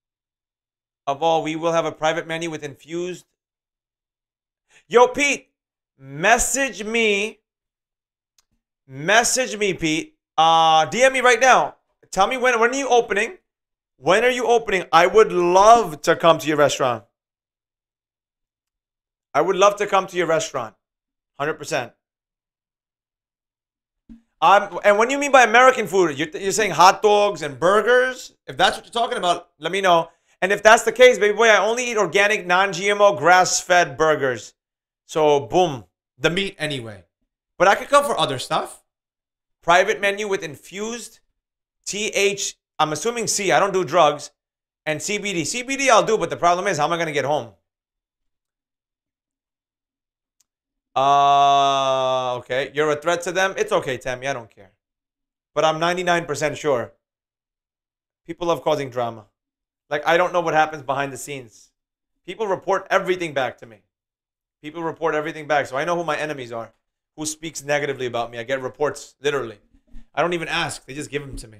of all, we will have a private menu with infused. Yo, Pete, message me. Message me, Pete. Uh, DM me right now. Tell me when when are you opening? When are you opening? I would love to come to your restaurant. I would love to come to your restaurant. 100%. Um, and when you mean by American food, you're, you're saying hot dogs and burgers? If that's what you're talking about, let me know. And if that's the case, baby boy, I only eat organic, non-GMO, grass-fed burgers. So boom, the meat anyway. But I could come for other stuff. Private menu with infused TH. I'm assuming C. I don't do drugs. And CBD. CBD I'll do, but the problem is, how am I gonna get home? Uh, okay. You're a threat to them. It's okay, Tammy. I don't care. But I'm 99% sure. People love causing drama. Like, I don't know what happens behind the scenes. People report everything back to me. People report everything back. So I know who my enemies are. Who speaks negatively about me. I get reports, literally. I don't even ask, they just give them to me.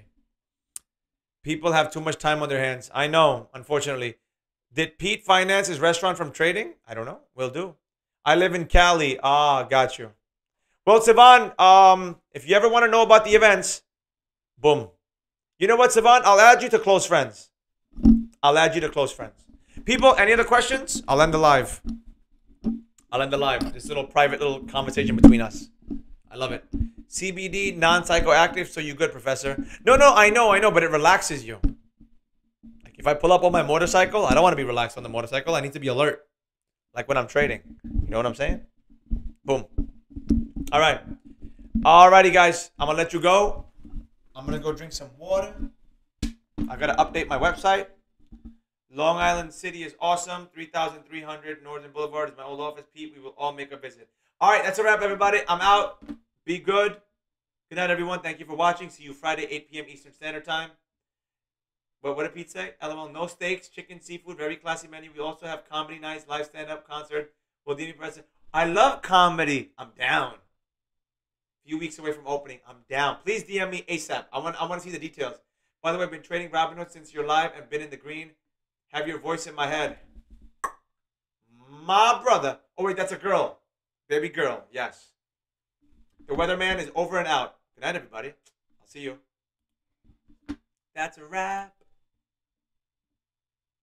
People have too much time on their hands. I know, unfortunately. Did Pete finance his restaurant from trading? I don't know. Will do. I live in Cali. Ah, got you. Well, Sivan, um, if you ever want to know about the events, boom. You know what, Sivan? I'll add you to close friends. I'll add you to close friends. People, any other questions? I'll end the live. I'll end the live. This little private little conversation between us. I love it. CBD, non-psychoactive, so you good, Professor. No, no, I know, I know, but it relaxes you. Like if I pull up on my motorcycle, I don't want to be relaxed on the motorcycle. I need to be alert. Like when I'm trading. You know what I'm saying? Boom. All right. All righty, guys. I'm gonna let you go. I'm gonna go drink some water. I gotta update my website. Long Island City is awesome. 3300 Northern Boulevard is my old office. Pete, we will all make a visit. All right, that's a wrap, everybody. I'm out. Be good. Good night, everyone. Thank you for watching. See you Friday, 8 p.m. Eastern Standard Time. But what did Pete say? LOL, no steaks, chicken, seafood, very classy menu. We also have comedy nights, live stand-up concert. Houdini present. I love comedy. I'm down. A few weeks away from opening. I'm down. Please DM me ASAP. I want I want to see the details. By the way, I've been trading Robinhood since you're live and been in the green. Have your voice in my head. My brother. Oh wait, that's a girl. Baby girl. Yes. The weatherman is over and out. Good night, everybody. I'll see you. That's a wrap.